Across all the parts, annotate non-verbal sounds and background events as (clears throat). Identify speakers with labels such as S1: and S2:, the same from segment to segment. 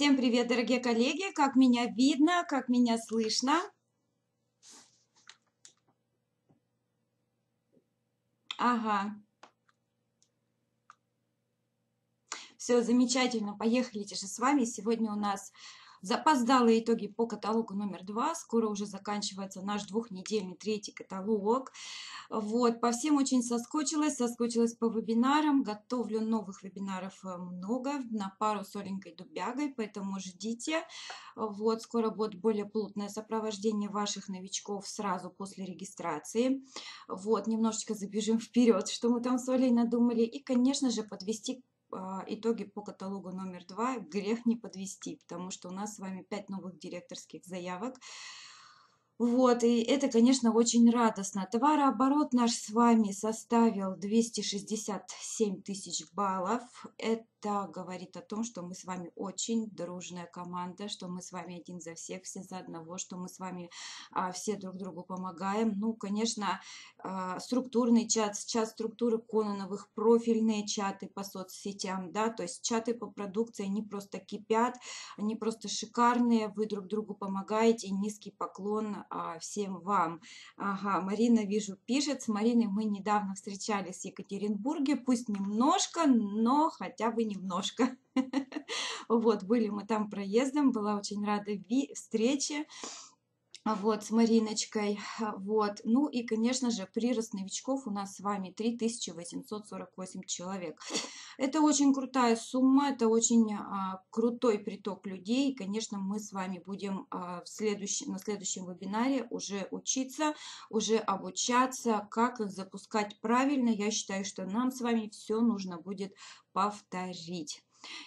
S1: Всем привет, дорогие коллеги! Как меня видно, как меня слышно? Ага. Все замечательно, поехали же с вами. Сегодня у нас Запоздалые итоги по каталогу номер два. Скоро уже заканчивается наш двухнедельный третий каталог. Вот, по всем очень соскучилась, соскучилась по вебинарам. Готовлю новых вебинаров э, много на пару с Оленькой Дубягой, поэтому ждите. Вот, скоро будет более плотное сопровождение ваших новичков сразу после регистрации. Вот, немножечко забежим вперед, что мы там с Олей надумали. И, конечно же, подвести итоги по каталогу номер два грех не подвести, потому что у нас с вами 5 новых директорских заявок. Вот, и это, конечно, очень радостно. Товарооборот наш с вами составил 267 тысяч баллов. Это говорит о том, что мы с вами очень дружная команда, что мы с вами один за всех, все за одного, что мы с вами а, все друг другу помогаем. Ну, конечно, а, структурный чат, чат структуры Кононовых, профильные чаты по соцсетям, да, то есть чаты по продукции, они просто кипят, они просто шикарные, вы друг другу помогаете, низкий поклон а, всем вам. Ага, Марина, вижу, пишет. С Мариной мы недавно встречались в Екатеринбурге. Пусть немножко, но хотя бы немножко. (laughs) Вот, были мы там проездом. Была очень рада встрече вот, с Мариночкой, вот, ну и, конечно же, прирост новичков у нас с вами 3848 человек. (laughs) Это очень крутая сумма, это очень а, крутой приток людей, и, конечно, мы с вами будем а, в следующем, на следующем вебинаре уже учиться, уже обучаться, как их запускать правильно, я считаю, что нам с вами все нужно будет повторить.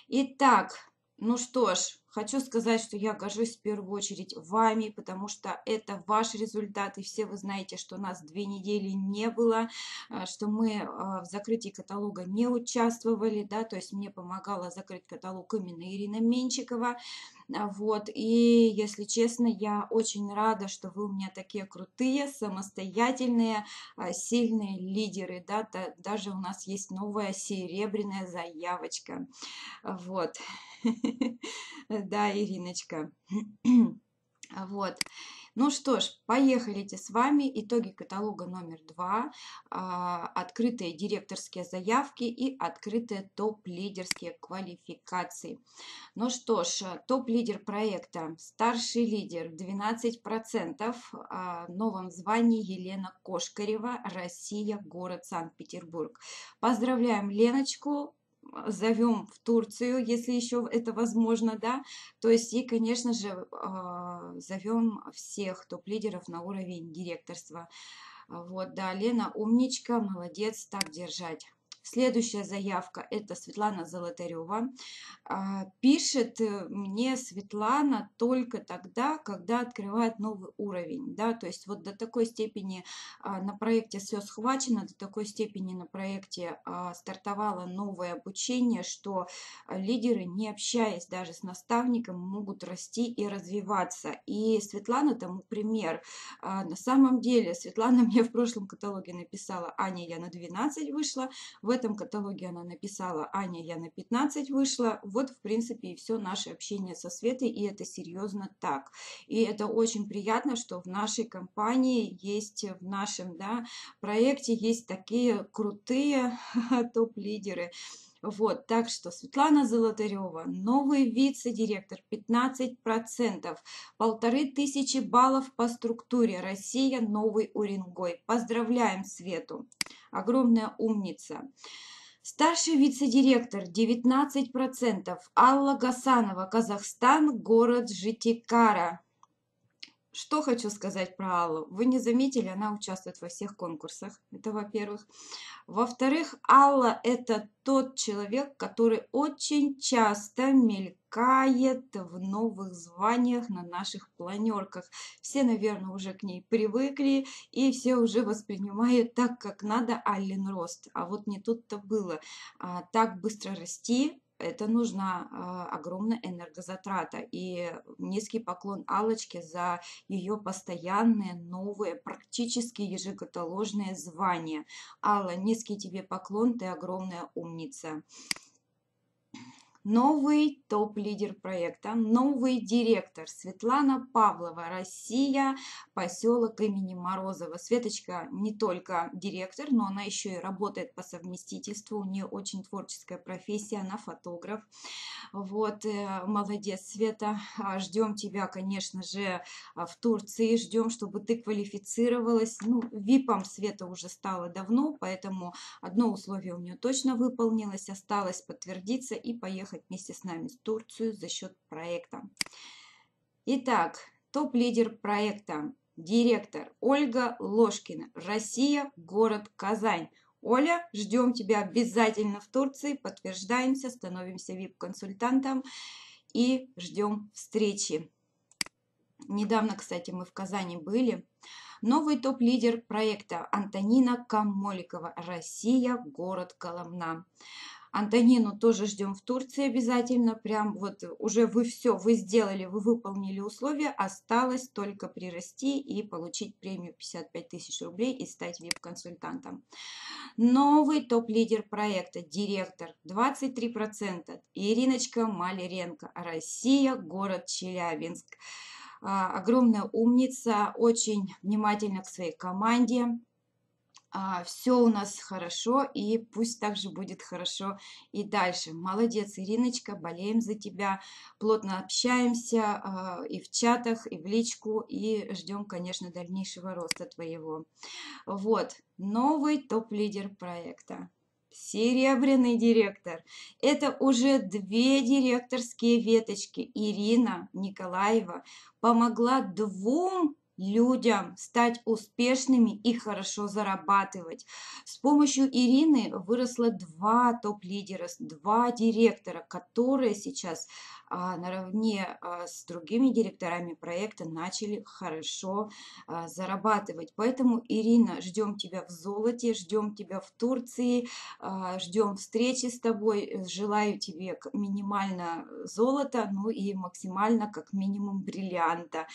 S1: Итак, ну что ж, Хочу сказать, что я горжусь в первую очередь вами, потому что это ваш результат, и все вы знаете, что нас две недели не было, а, что мы а, в закрытии каталога не участвовали, да, то есть мне помогала закрыть каталог именно Ирина Менчикова, а, вот, и если честно, я очень рада, что вы у меня такие крутые, самостоятельные, сильные лидеры, да, да даже у нас есть новая серебряная заявочка, вот. (laughs) Да, Ириночка. (clears throat) Вот. Ну что ж, поехали с вами. Итоги каталога номер два. А, открытые директорские заявки и открытые топ-лидерские квалификации. Ну что ж, топ-лидер проекта, старший лидер 12%, а, новом звании Елена Кошкарева, Россия, город Санкт-Петербург. Поздравляем Леночку, зовем в Турцию, если еще это возможно, да, то есть и, конечно же, а, зовем всех топ-лидеров на уровень директорства. Вот, да, Лена умничка, молодец, так держать. Следующая заявка – это Светлана Золотарева. А, пишет э, мне Светлана только тогда, когда открывает новый уровень. Да? То есть вот до такой степени а, на проекте все схвачено, до такой степени на проекте а, стартовало новое обучение, что лидеры, не общаясь даже с наставником, могут расти и развиваться. И Светлана тому пример. На самом деле Светлана (laughs) мне в прошлом каталоге написала, Аня, я на 12 вышла, в этом каталоге она написала «Аня, я на 15 вышла». Вот, в принципе, и все наше общение со Светой, и это серьезно так. И это очень приятно, что в нашей компании есть, в нашем да, проекте есть такие крутые (laughs) топ-лидеры. Вот, так что Светлана Золотарева, новый вице-директор, 15%, полторы тысячи баллов по структуре, Россия, новый Уренгой. Поздравляем Свету, огромная умница. Старший вице-директор 19%, Алла Гасанова, Казахстан, город Житикара. Что хочу сказать про Аллу. Вы не заметили, она участвует во всех конкурсах. Это во-первых. Во-вторых, Алла – это тот человек, который очень часто мелькает в новых званиях на наших планерках. Все, наверное, уже к ней привыкли, и все уже воспринимают так, как надо Аллен Рост. А вот не тут-то было. А, так быстро расти, это нужна э, огромная энергозатрата. И низкий поклон Алочке за ее постоянные новые, практически ежеготоложные звания. Алла, низкий тебе поклон, ты огромная умница. Новый топ-лидер проекта, новый директор Светлана Павлова, Россия, поселок имени Морозова. Светочка не только директор, но она еще и работает по совместительству, у нее очень творческая профессия, она фотограф. Вот, э, молодец, Света, а, ждем тебя, конечно же, а, в Турции, ждем, чтобы ты квалифицировалась. Ну, ВИПом Света уже стала давно, поэтому одно условие у нее точно выполнилось, осталось подтвердиться и поехать вместе с нами в Турцию за счет проекта. Итак, топ-лидер проекта, директор Ольга Ложкина, Россия, город Казань. Оля, ждем тебя обязательно в Турции, подтверждаемся, становимся VIP-консультантом и ждем встречи. Недавно, кстати, мы в Казани были. Новый топ-лидер проекта Антонина Камоликова, Россия, город Коломна. Антонину тоже ждем в Турции обязательно. Прям вот уже вы все, вы сделали, вы выполнили условия. Осталось только прирасти и получить премию 55 тысяч рублей и стать вип-консультантом. Новый топ-лидер проекта, директор, 23%. Ириночка Малеренко, Россия, город Челябинск. А, огромная умница, очень внимательна к своей команде, все у нас хорошо, и пусть также будет хорошо и дальше. Молодец, Ириночка, болеем за тебя, плотно общаемся а, и в чатах, и в личку, и ждем, конечно, дальнейшего роста твоего. Вот, новый топ-лидер проекта. Серебряный директор. Это уже две директорские веточки. Ирина Николаева помогла двум людям стать успешными и хорошо зарабатывать. С помощью Ирины выросло два топ-лидера, два директора, которые сейчас наравне а, с другими директорами проекта начали хорошо а, зарабатывать. Поэтому, Ирина, ждем тебя в золоте, ждем тебя в Турции, ждем встречи с тобой, желаю тебе минимально золота, ну и максимально как минимум бриллианта.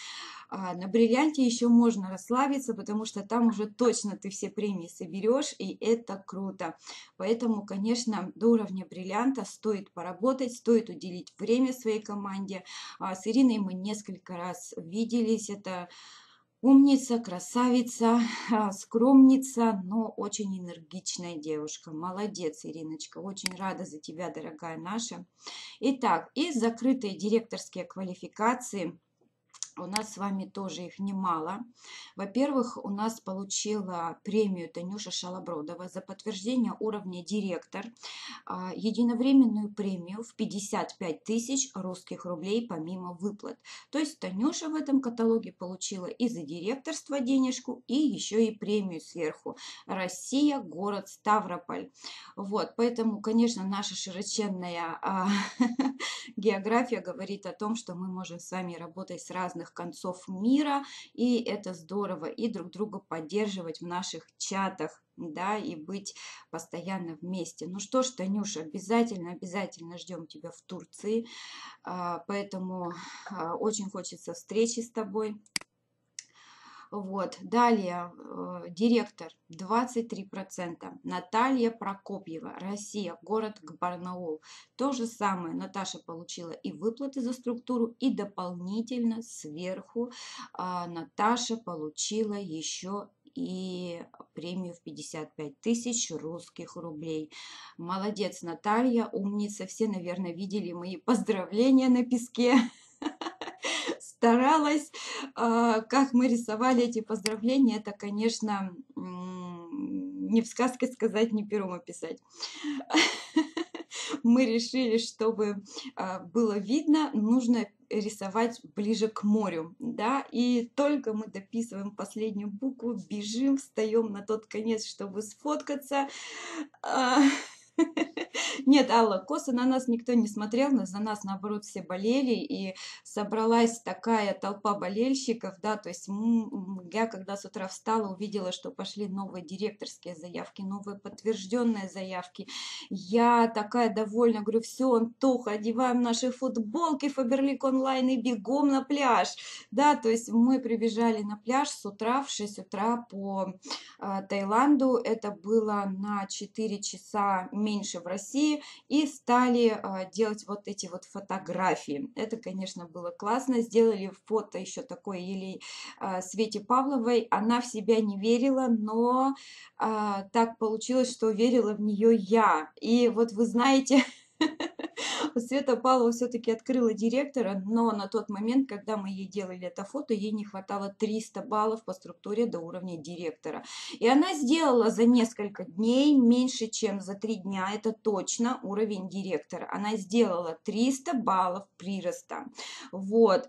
S1: На бриллианте еще можно расслабиться, потому что там уже точно ты все премии соберешь, и это круто. Поэтому, конечно, до уровня бриллианта стоит поработать, стоит уделить время своей команде. А с Ириной мы несколько раз виделись. Это умница, красавица, (laughs) скромница, но очень энергичная девушка. Молодец, Ириночка. Очень рада за тебя, дорогая наша. Итак, и закрытые директорские квалификации – у нас с вами тоже их немало. Во-первых, у нас получила премию Танюша Шалобродова за подтверждение уровня директор, а, единовременную премию в 55 тысяч русских рублей помимо выплат. То есть Танюша в этом каталоге получила и за директорство денежку, и еще и премию сверху. Россия, город Ставрополь. Вот, поэтому, конечно, наша широченная а, (laughs) география говорит о том, что мы можем с вами работать с разных разных концов мира, и это здорово, и друг друга поддерживать в наших чатах, да, и быть постоянно вместе. Ну что ж, Танюша, обязательно, обязательно ждем тебя в Турции, а, поэтому а, очень хочется встречи с тобой. Вот. Далее, э, директор 23%. Наталья Прокопьева, Россия, город Барнаул. То же самое Наташа получила и выплаты за структуру, и дополнительно сверху э, Наташа получила еще и премию в 55 тысяч русских рублей. Молодец, Наталья, умница. Все, наверное, видели мои поздравления на песке. (laughs) старалась. А, как мы рисовали эти поздравления, это, конечно, не в сказке сказать, не пером описать. Мы решили, чтобы а, было видно, нужно рисовать ближе к морю, да, и только мы дописываем последнюю букву, бежим, встаем на тот конец, чтобы сфоткаться, а, (laughs) нет, Алла, косо на нас никто не смотрел, но за нас, наоборот, все болели, и собралась такая толпа болельщиков, да, то есть я, когда с утра встала, увидела, что пошли новые директорские заявки, новые подтвержденные заявки, я такая довольна, говорю, все, Антоха, одеваем наши футболки Фаберлик онлайн и бегом на пляж, да, то есть мы прибежали на пляж с утра, в 6 утра по э, Таиланду, это было на 4 часа меньше в России, и стали а, делать вот эти вот фотографии. Это, конечно, было классно. Сделали фото еще такое или а, Свете Павловой. Она в себя не верила, но а, так получилось, что верила в нее я. И вот вы знаете, (laughs) (laughs) Света Павлова все-таки открыла директора, но на тот момент, когда мы ей делали это фото, ей не хватало 300 баллов по структуре до уровня директора. И она сделала за несколько дней, меньше чем за три дня, это точно уровень директора. Она сделала 300 баллов прироста. Вот.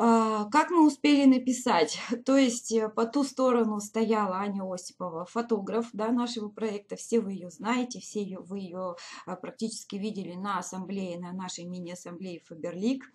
S1: А, как мы успели написать? (laughs) То есть э, по ту сторону стояла Аня Осипова, фотограф да, нашего проекта. Все вы ее знаете, все ее, вы ее а, практически видели на ассамблее, на нашей мини-ассамблее Фаберлик.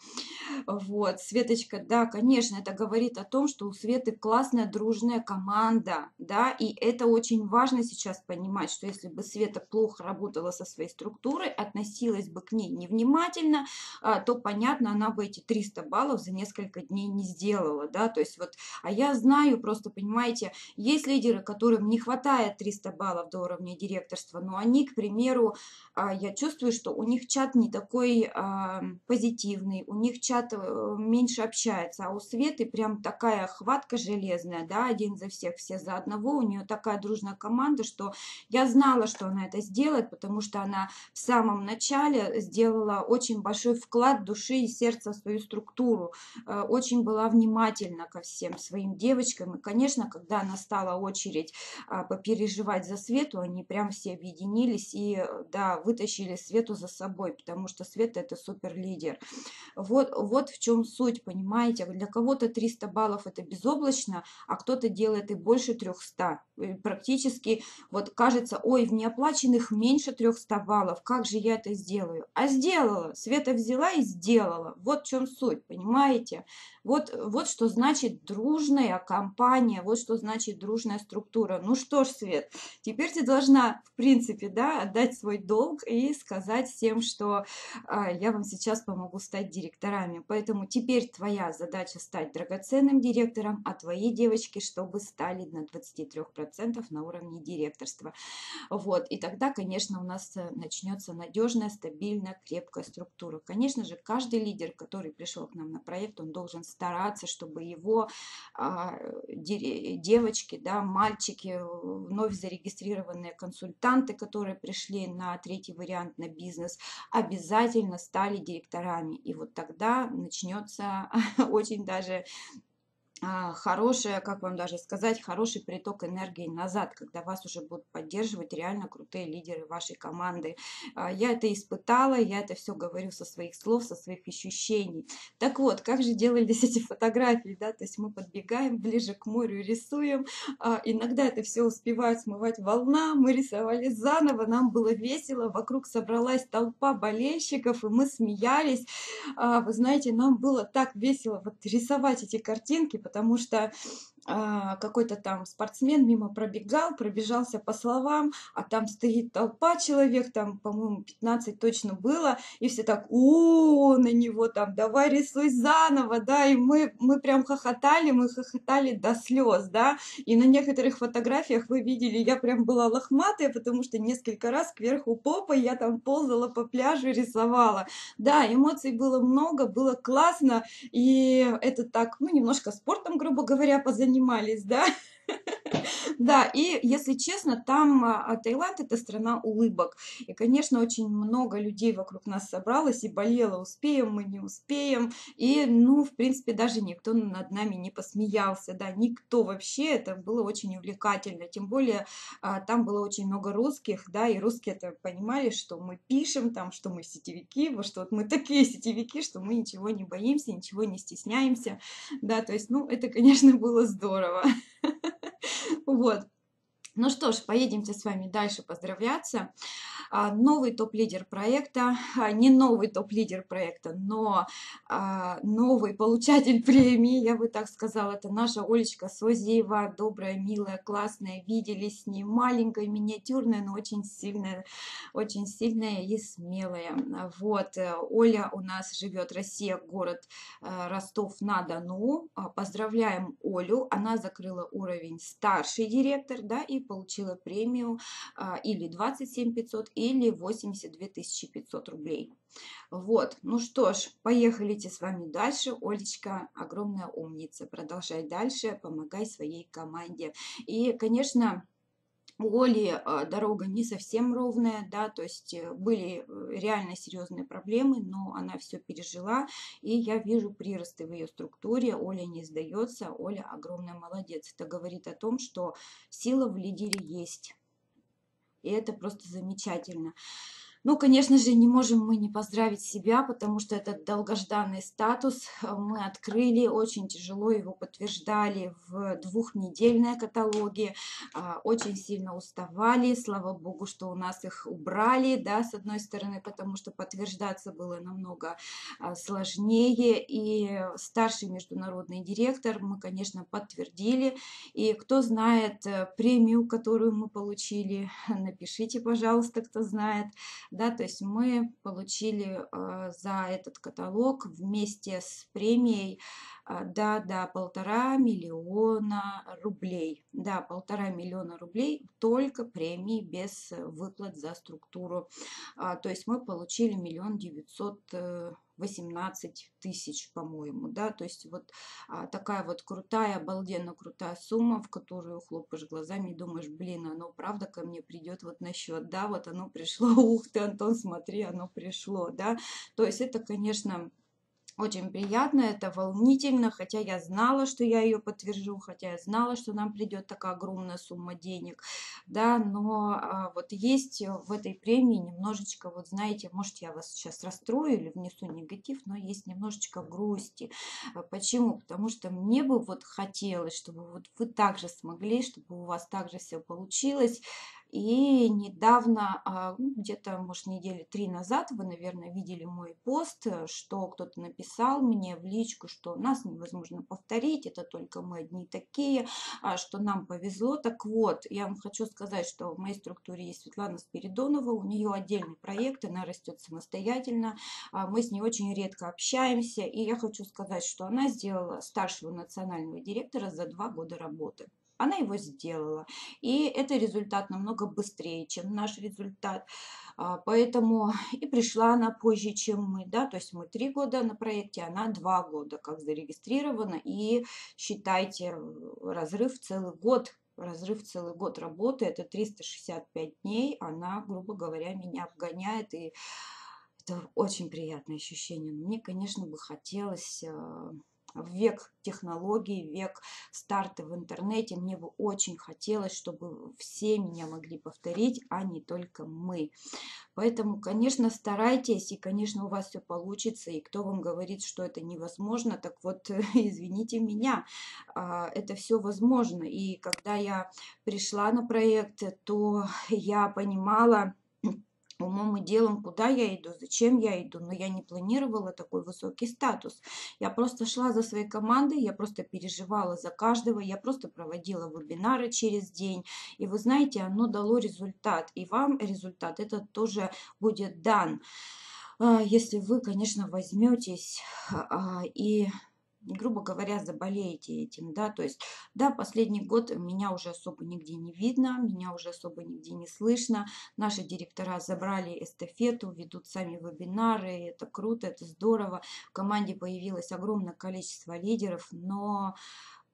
S1: Вот, Светочка, да, конечно, это говорит о том, что у Светы классная, дружная команда, да, и это очень важно сейчас понимать, что если бы Света плохо работала со своей структурой, относилась бы к ней невнимательно, а, то, понятно, она бы эти 300 баллов за несколько несколько дней не сделала, да, то есть вот, а я знаю, просто понимаете, есть лидеры, которым не хватает 300 баллов до уровня директорства, но они, к примеру, а, я чувствую, что у них чат не такой а, позитивный, у них чат э, меньше общается, а у Светы прям такая хватка железная, да, один за всех, все за одного, у нее такая дружная команда, что я знала, что она это сделает, потому что она в самом начале сделала очень большой вклад души и сердца в свою структуру, очень была внимательна ко всем своим девочкам. И, конечно, когда настала очередь а, попереживать за Свету, они прям все объединились и, да, вытащили Свету за собой, потому что Света это супер лидер. Вот, вот в чем суть, понимаете? Для кого-то 300 баллов это безоблачно, а кто-то делает и больше 300. И практически вот кажется, ой, в неоплаченных меньше 300 баллов, как же я это сделаю? А сделала, Света взяла и сделала. Вот в чем суть, понимаете? Вот, вот что значит дружная компания, вот что значит дружная структура. Ну что ж, Свет, теперь ты должна, в принципе, да, отдать свой долг и сказать всем, что а, я вам сейчас помогу стать директорами. Поэтому теперь твоя задача стать драгоценным директором, а твои девочки, чтобы стали на 23% на уровне директорства. Вот, и тогда, конечно, у нас э, начнется надежная, стабильная, крепкая структура. Конечно же, каждый лидер, который пришел к нам на проект, он должен стараться, чтобы его а, девочки, да, мальчики, вновь зарегистрированные консультанты, которые пришли на третий вариант на бизнес, обязательно стали директорами. И вот тогда начнется (laughs) очень даже хорошая, как вам даже сказать, хороший приток энергии назад, когда вас уже будут поддерживать реально крутые лидеры вашей команды. А, я это испытала, я это все говорю со своих слов, со своих ощущений. Так вот, как же делались эти фотографии, да, то есть мы подбегаем ближе к морю, рисуем, а, иногда это все успевает смывать волна, мы рисовали заново, нам было весело, вокруг собралась толпа болельщиков, и мы смеялись. Вы знаете, нам было так весело вот рисовать эти картинки, потому что какой-то там спортсмен мимо пробегал, пробежался по словам, а там стоит толпа человек, там, по-моему, 15 точно было, и все так, о, на него там, давай рисуй заново, да, и мы, мы прям хохотали, мы хохотали до слез, да, и на некоторых фотографиях вы видели, я прям была лохматая, потому что несколько раз кверху попой я там ползала по пляжу рисовала, да, эмоций было много, было классно, и это так, ну, немножко спортом, грубо говоря, позаниматься, занимались, да? Да, и если честно, там а, а, Таиланд это страна улыбок. И, конечно, очень много людей вокруг нас собралось и болело, успеем мы, не успеем. И, ну, в принципе, даже никто над нами не посмеялся, да, никто вообще. Это было очень увлекательно. Тем более, а, там было очень много русских, да, и русские это понимали, что мы пишем там, что мы сетевики, что вот мы такие сетевики, что мы ничего не боимся, ничего не стесняемся, да, то есть, ну, это, конечно, было здорово. (laughs) Вот. Ну что ж, поедемте с вами дальше поздравляться. А, новый топ-лидер проекта, а, не новый топ-лидер проекта, но а, новый получатель (laughs) премии, я бы так сказала, это наша Олечка Созиева, добрая, милая, классная, виделись с ней, маленькая, миниатюрная, но очень сильная, очень сильная и смелая. Вот, э, Оля у нас живет, Россия, город э, Ростов-на-Дону. Поздравляем Олю, она закрыла уровень старший директор, да, и получила премию а, или 27 500, или 82 500 рублей. Вот, ну что ж, поехали с вами дальше. Олечка, огромная умница. Продолжай дальше, помогай своей команде. И, конечно, у Оли а, дорога не совсем ровная, да, то есть э, были э, реально серьезные проблемы, но она все пережила, и я вижу приросты в ее структуре, Оля не сдается, Оля огромная молодец. Это говорит о том, что сила в лидере есть, и это просто замечательно. Ну, конечно же, не можем мы не поздравить себя, потому что этот долгожданный статус э, мы открыли, очень тяжело его подтверждали в двухнедельной каталоге, а, очень сильно уставали, слава богу, что у нас их убрали, да, с одной стороны, потому что подтверждаться было намного а, сложнее, и старший международный директор мы, конечно, подтвердили, и кто знает э, премию, которую мы получили, (laughs) напишите, пожалуйста, кто знает, да, то есть мы получили э, за этот каталог вместе с премией э, да, да, полтора миллиона рублей, да, полтора миллиона рублей только премии без выплат за структуру, а, то есть мы получили миллион девятьсот э, 18 тысяч, по-моему, да, то есть вот а, такая вот крутая, обалденно крутая сумма, в которую хлопаешь глазами и думаешь, блин, оно правда ко мне придет вот на счет, да, вот оно пришло, (laughs) ух ты, Антон, смотри, оно пришло, да, то есть это, конечно, очень приятно, это волнительно, хотя я знала, что я ее подтвержу, хотя я знала, что нам придет такая огромная сумма денег, да, но а, вот есть в этой премии немножечко, вот знаете, может я вас сейчас расстрою или внесу негатив, но есть немножечко грусти. А, почему? Потому что мне бы вот хотелось, чтобы вот вы также смогли, чтобы у вас также все получилось, и недавно, а, ну, где-то, может, недели три назад, вы, наверное, видели мой пост, э, что кто-то написал мне в личку, что нас невозможно повторить, это только мы одни такие, а, что нам повезло. Так вот, я вам хочу сказать, что в моей структуре есть Светлана Спиридонова, у нее отдельный проект, она растет самостоятельно, а, мы с ней очень редко общаемся, и я хочу сказать, что она сделала старшего национального директора за два года работы. Она его сделала. И это результат намного быстрее, чем наш результат. А, поэтому (laughs) и пришла она позже, чем мы. Да? То есть мы три года на проекте, она два года как зарегистрирована. И считайте, разрыв целый год разрыв целый год работы, это 365 дней, она, грубо говоря, меня обгоняет, и это очень приятное ощущение. Мне, конечно, бы хотелось а, век технологий, век старта в интернете. Мне бы очень хотелось, чтобы все меня могли повторить, а не только мы. Поэтому, конечно, старайтесь, и, конечно, у вас все получится. И кто вам говорит, что это невозможно, так вот, (laughs) извините меня, а, это все возможно. И когда я пришла на проект, то я понимала, умом и делом, куда я иду, зачем я иду, но я не планировала такой высокий статус. Я просто шла за своей командой, я просто переживала за каждого, я просто проводила вебинары через день, и вы знаете, оно дало результат, и вам результат этот тоже будет дан, а, если вы, конечно, возьметесь а, и грубо говоря, заболеете этим, да, то есть, да, последний год меня уже особо нигде не видно, меня уже особо нигде не слышно, наши директора забрали эстафету, ведут сами вебинары, это круто, это здорово, в команде появилось огромное количество лидеров, но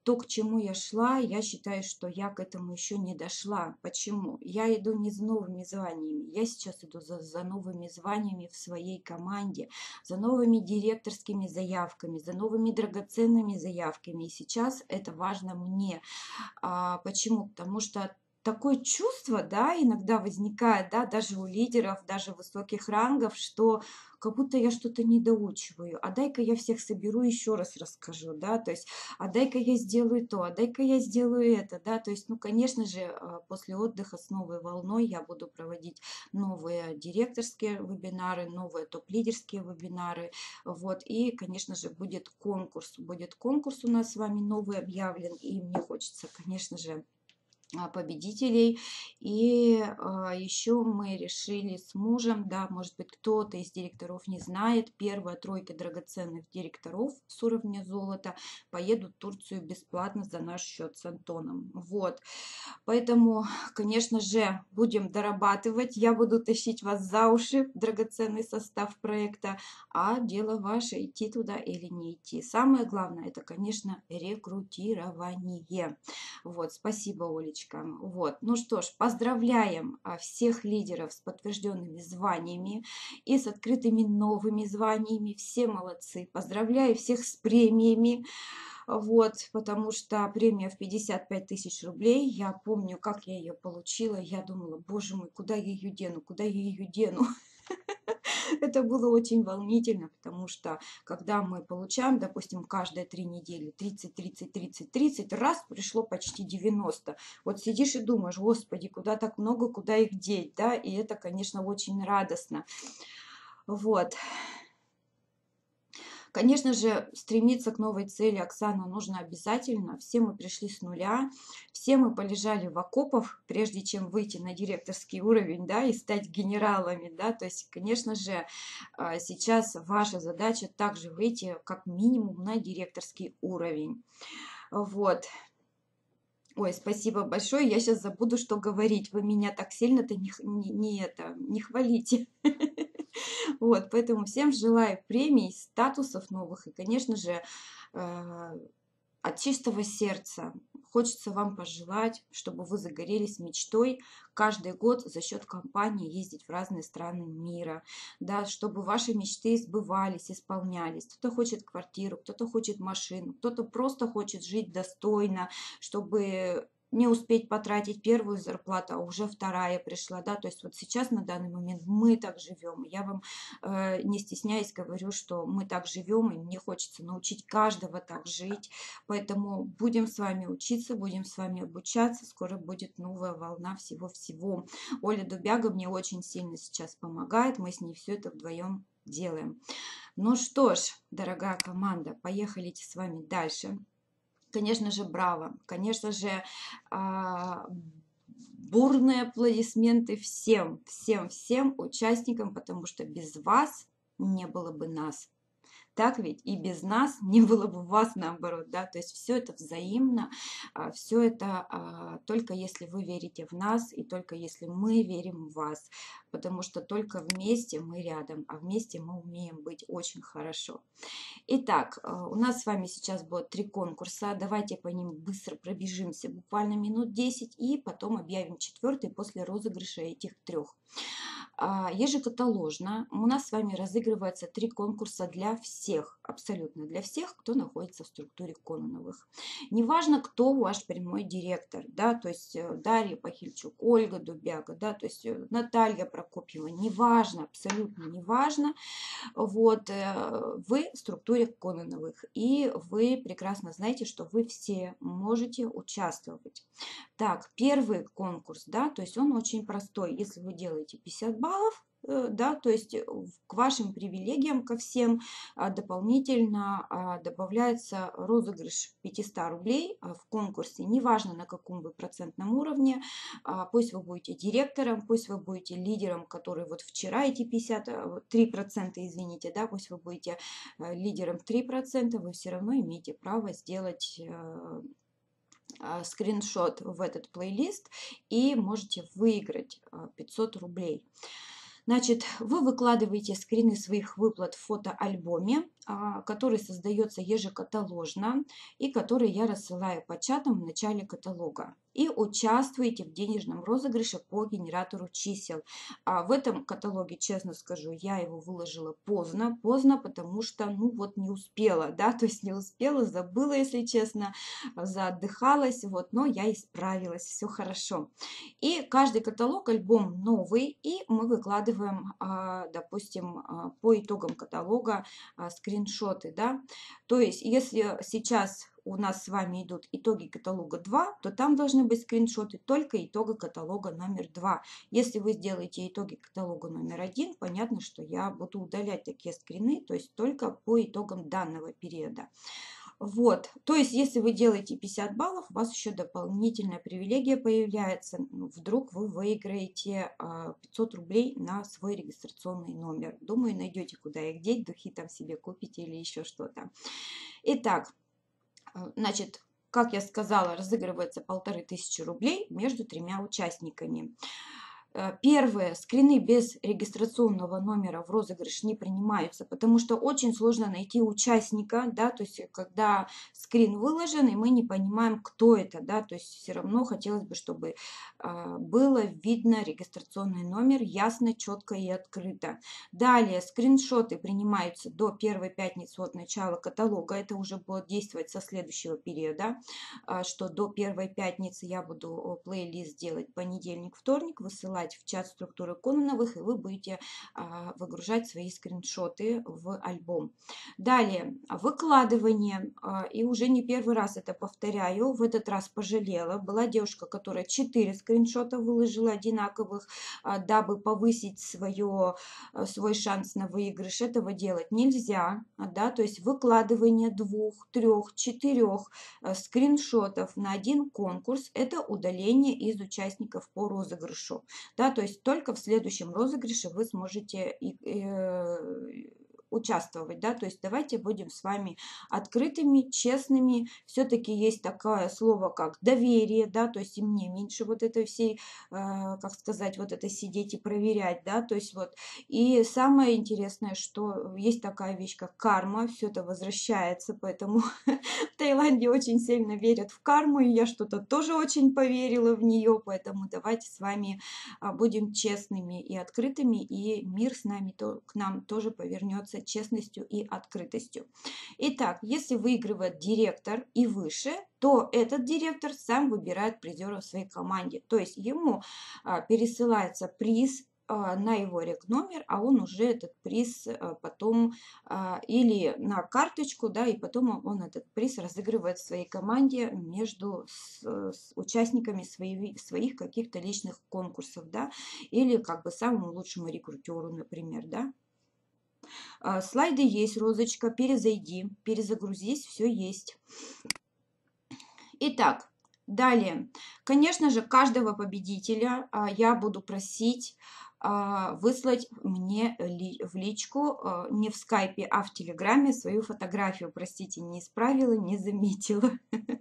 S1: то, к чему я шла, я считаю, что я к этому еще не дошла. Почему? Я иду не за новыми званиями, я сейчас иду за, за новыми званиями в своей команде, за новыми директорскими заявками, за новыми драгоценными заявками. И сейчас это важно мне. А, почему? Потому что такое чувство, да, иногда возникает, да, даже у лидеров, даже высоких рангов, что как будто я что-то не доучиваю, а дай-ка я всех соберу, еще раз расскажу, да, то есть, а дай-ка я сделаю то, а дай-ка я сделаю это, да, то есть, ну, конечно же, а, после отдыха с новой волной я буду проводить новые директорские вебинары, новые топ-лидерские вебинары, вот, и, конечно же, будет конкурс, будет конкурс у нас с вами новый объявлен, и мне хочется, конечно же, победителей. И а, еще мы решили с мужем, да, может быть, кто-то из директоров не знает, первая тройка драгоценных директоров с уровня золота поедут в Турцию бесплатно за наш счет с Антоном. Вот. Поэтому, конечно же, будем дорабатывать. Я буду тащить вас за уши драгоценный состав проекта, а дело ваше, идти туда или не идти. Самое главное, это, конечно, рекрутирование. Вот, спасибо, Олечка девочка. Вот. Ну что ж, поздравляем а, всех лидеров с подтвержденными званиями и с открытыми новыми званиями. Все молодцы. Поздравляю всех с премиями. Вот, потому что премия в 55 тысяч рублей, я помню, как я ее получила, я думала, боже мой, куда я ее дену, куда я ее дену. (laughs) (laughs) Это было очень волнительно, потому что когда мы получаем, допустим, каждые три недели 30, 30, 30, 30, раз пришло почти 90. Вот сидишь и думаешь, господи, куда так много, куда их деть, да, и это, конечно, очень радостно. Вот. Конечно же, стремиться к новой цели Оксана нужно обязательно. Все мы пришли с нуля, все мы полежали в окопах, прежде чем выйти на директорский уровень, да, и стать генералами, да. То есть, конечно же, а, сейчас ваша задача также выйти как минимум на директорский уровень. Вот. Ой, спасибо большое. Я сейчас забуду, что говорить. Вы меня так сильно-то не, не, не это, не хвалите. (laughs) (laughs) Вот, поэтому всем желаю премий, статусов новых и, конечно же, э, от чистого сердца хочется вам пожелать, чтобы вы загорелись мечтой каждый год за счет компании ездить в разные страны мира, да, чтобы ваши мечты сбывались, исполнялись. Кто-то хочет квартиру, кто-то хочет машину, кто-то просто хочет жить достойно, чтобы не успеть потратить первую зарплату, а уже вторая пришла, да, то есть вот сейчас на данный момент мы так живем, я вам э, не стесняясь говорю, что мы так живем, и мне хочется научить каждого так жить, поэтому будем с вами учиться, будем с вами обучаться, скоро будет новая волна всего-всего. Оля Дубяга мне очень сильно сейчас помогает, мы с ней все это вдвоем делаем. Ну что ж, дорогая команда, поехали с вами дальше конечно же, браво, конечно же, а, бурные аплодисменты всем, всем, всем участникам, потому что без вас не было бы нас. Так ведь и без нас (laughs) не было бы вас наоборот, да, то есть все это взаимно, а, все это а, только если вы верите в нас и только если мы верим в вас, потому что только вместе мы рядом, а вместе мы умеем быть очень хорошо. Итак, а, у нас с вами сейчас будет три конкурса, давайте по ним быстро пробежимся, буквально минут 10, и потом объявим четвертый после розыгрыша этих трех. А, ежекаталожно у нас с вами разыгрывается три конкурса для всех, абсолютно для всех, кто находится в структуре Кононовых. Неважно, кто ваш прямой директор, да, то есть э, Дарья Пахильчук, Ольга Дубяга, да, то есть э, Наталья Прокопьева, неважно, абсолютно неважно, вот, э, вы в структуре Кононовых, и вы прекрасно знаете, что вы все можете участвовать. Так, первый конкурс, да, то есть он очень простой, если вы делаете 50 баллов, баллов, э, да, то есть э, к вашим привилегиям, ко всем а, дополнительно а, добавляется розыгрыш 500 рублей а, в конкурсе, неважно на каком вы процентном уровне, пусть вы будете директором, пусть вы будете лидером, который вот вчера эти 50, 3%, извините, да, пусть вы будете э, лидером 3%, вы все равно имеете право сделать скриншот в этот плейлист и можете выиграть 500 рублей. Значит, вы выкладываете скрины своих выплат в фотоальбоме, а, который создается ежекаталожно и который я рассылаю по чатам в начале каталога. И участвуете в денежном розыгрыше по генератору чисел. А в этом каталоге, честно скажу, я его выложила поздно. Поздно, потому что, ну вот, не успела, (laughs) да, то есть не успела, забыла, если честно, заотдыхалась, вот, но я исправилась, все хорошо. И каждый каталог, альбом новый, и мы выкладываем, а, допустим, а, по итогам каталога скрин скриншоты, да. То есть, если сейчас у нас с вами идут итоги каталога 2, то там должны быть скриншоты только итога каталога номер 2. Если вы сделаете итоги каталога номер 1, понятно, что я буду удалять такие скрины, то есть только по итогам данного периода. Вот, то есть, если вы делаете 50 баллов, у вас еще дополнительная привилегия появляется. Ну, вдруг вы выиграете 500 а, рублей на свой регистрационный номер. Думаю, найдете, куда их деть, духи там себе купите или еще что-то. Итак, а, значит, как я сказала, разыгрывается полторы тысячи рублей между тремя участниками. Э, первые скрины без регистрационного номера в розыгрыш не принимаются, потому что очень сложно найти участника, да, то есть когда скрин выложен, и мы не понимаем, кто это, да, то есть все равно хотелось бы, чтобы э, было видно регистрационный номер ясно, четко и открыто. Далее скриншоты принимаются до первой пятницы от начала каталога, это уже будет действовать со следующего периода, э, что до первой пятницы я буду плейлист делать понедельник, вторник, высылать присылать в чат структуры Кононовых, и вы будете а, выгружать свои скриншоты в альбом. Далее, выкладывание, а, и уже не первый раз это повторяю, в этот раз пожалела. Была девушка, которая 4 скриншота выложила одинаковых, а, дабы повысить свое, свой шанс на выигрыш. Этого делать нельзя, да, то есть выкладывание двух, трех, четырех скриншотов на один конкурс – это удаление из участников по розыгрышу. Да, то есть только в следующем розыгрыше вы сможете э, участвовать, да, то есть давайте будем с вами открытыми, честными, все-таки есть такое слово, как доверие, да, то есть и мне меньше вот этой всей, э, как сказать, вот это сидеть и проверять, да, то есть вот, и самое интересное, что есть такая вещь, как карма, все это возвращается, поэтому (laughs) в Таиланде очень сильно верят в карму, и я что-то тоже очень поверила в нее, поэтому давайте с вами а, будем честными и открытыми, и мир с нами, то, к нам тоже повернется честностью и открытостью. Итак, если выигрывает директор и выше, то этот директор сам выбирает призера в своей команде. То есть ему а, пересылается приз а, на его рек номер, а он уже этот приз а, потом или на карточку, да, и потом он этот приз разыгрывает в своей команде между с, с участниками своих, своих каких-то личных конкурсов, да, или как бы самому лучшему рекрутеру, например, да. А, слайды есть, розочка, перезайди, перезагрузись, все есть. Итак, далее. Конечно же, каждого победителя а, я буду просить выслать мне в личку, а, не в скайпе, а в телеграме свою фотографию. Простите, не исправила, не заметила. (laughs)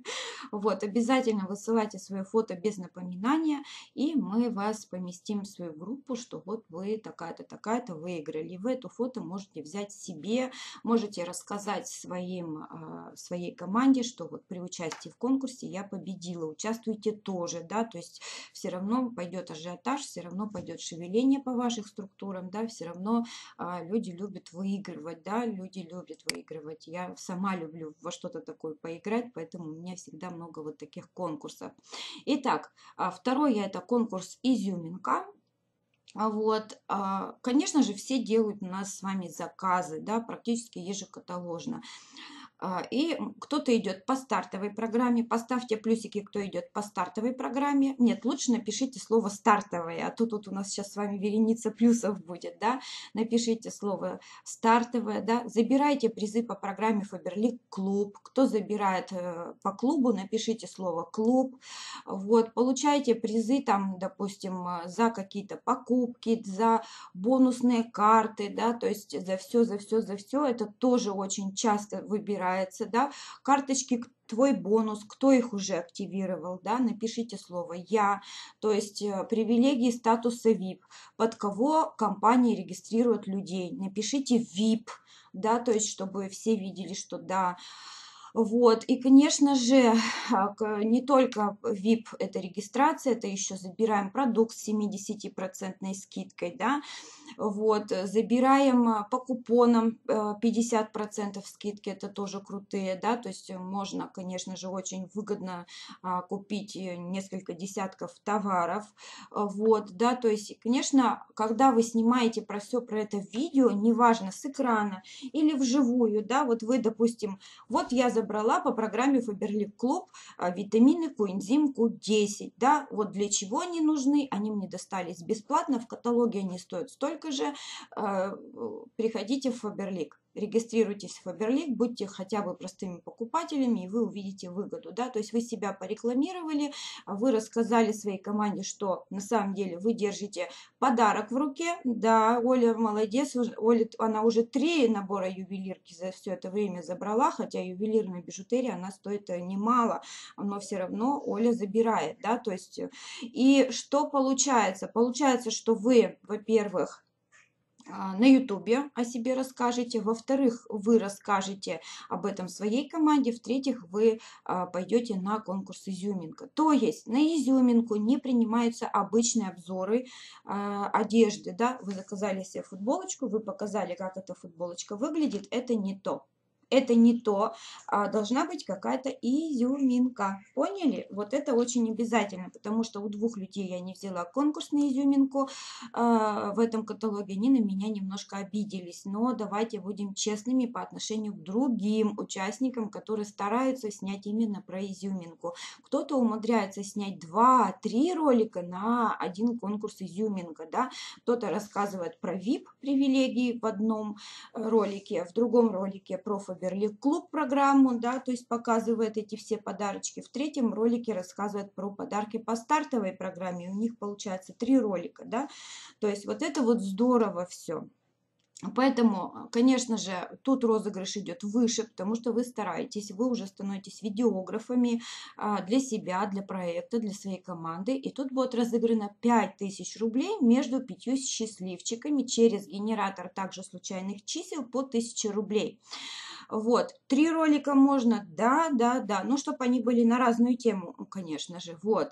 S1: Вот, обязательно высылайте свое фото без напоминания, и мы вас поместим в свою группу, что вот вы такая-то, такая-то выиграли. Вы эту фото можете взять себе, можете рассказать своим, а, своей команде, что вот при участии в конкурсе я победила. Участвуйте тоже, да, то есть все равно пойдет ажиотаж, все равно пойдет шевеление, движение по ваших структурам, да, все равно а, люди любят выигрывать, да, люди любят выигрывать. Я сама люблю во что-то такое поиграть, поэтому у меня всегда много вот таких конкурсов. Итак, а, второй это конкурс «Изюминка». А вот, а, конечно же, все делают у нас с вами заказы, да, практически ежекаталожно. А, и кто-то идет по стартовой программе. Поставьте плюсики, кто идет по стартовой программе. Нет, лучше напишите слово стартовая, а то тут у нас сейчас с вами вереница плюсов будет, да. Напишите слово стартовая, да. Забирайте призы по программе Фаберлик Клуб. Кто забирает э, по клубу, напишите слово клуб. Вот, получайте призы там, допустим, за какие-то покупки, за бонусные карты, да, то есть за все, за все, за все. Это тоже очень часто выбирают собирается, да, карточки твой бонус, кто их уже активировал, да, напишите слово «я», то есть э, привилегии статуса VIP, под кого компания регистрирует людей, напишите VIP, да, то есть чтобы все видели, что да, вот, и, конечно же, а, не только VIP это регистрация, это еще забираем продукт с 70% скидкой, да, вот, забираем а, по купонам 50% э, скидки, это тоже крутые, да, то есть можно, конечно же, очень выгодно а, купить э, несколько десятков товаров, вот, да, то есть, конечно, когда вы снимаете про все про это видео, неважно, с экрана или вживую, да, вот вы, допустим, вот я забрала по программе Club а, витамины коэнзим Q10. Да, вот для чего они нужны? Они мне достались бесплатно, в каталоге они стоят столько же. А, приходите в Faberlic регистрируйтесь в Faberlic, будьте хотя бы простыми покупателями, и вы увидите выгоду, да, то есть вы себя порекламировали, вы рассказали своей команде, что на самом деле вы держите подарок в руке, да, Оля молодец, Оля, она уже три набора ювелирки за все это время забрала, хотя ювелирная бижутерия, она стоит немало, но все равно Оля забирает, да, то есть, и что получается? Получается, что вы, во-первых, а, на ютубе о себе расскажете, во-вторых, вы расскажете об этом своей команде, в-третьих, вы а, пойдете на конкурс изюминка. То есть на изюминку не принимаются обычные обзоры а, одежды, да, вы заказали себе футболочку, вы показали, как эта футболочка выглядит, это не то это не то, а должна быть какая-то изюминка. Поняли? Вот это очень обязательно, потому что у двух людей я не взяла конкурс на изюминку а, в этом каталоге, они на меня немножко обиделись. Но давайте будем честными по отношению к другим участникам, которые стараются снять именно про изюминку. Кто-то умудряется снять 2-3 ролика на один конкурс изюминка, да, кто-то рассказывает про VIP привилегии в одном ролике, в другом ролике про Фаберлик Клуб программу, да, то есть показывает эти все подарочки. В третьем ролике рассказывает про подарки по стартовой программе. У них получается три ролика, да. То есть вот это вот здорово все. Поэтому, конечно же, тут розыгрыш идет выше, потому что вы стараетесь, вы уже становитесь видеографами а, для себя, для проекта, для своей команды. И тут будет разыграно 5000 рублей между пятью счастливчиками через генератор также случайных чисел по 1000 рублей. Вот, три ролика можно, да, да, да, ну, чтобы они были на разную тему, конечно же, вот.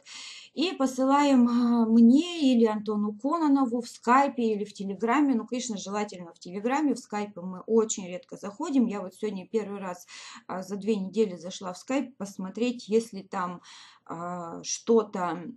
S1: И посылаем а, мне или Антону Кононову в скайпе или в телеграме, ну, конечно, желательно в телеграме, в скайпе мы очень редко заходим. Я вот сегодня первый раз а, за две недели зашла в скайп посмотреть, если там а, что-то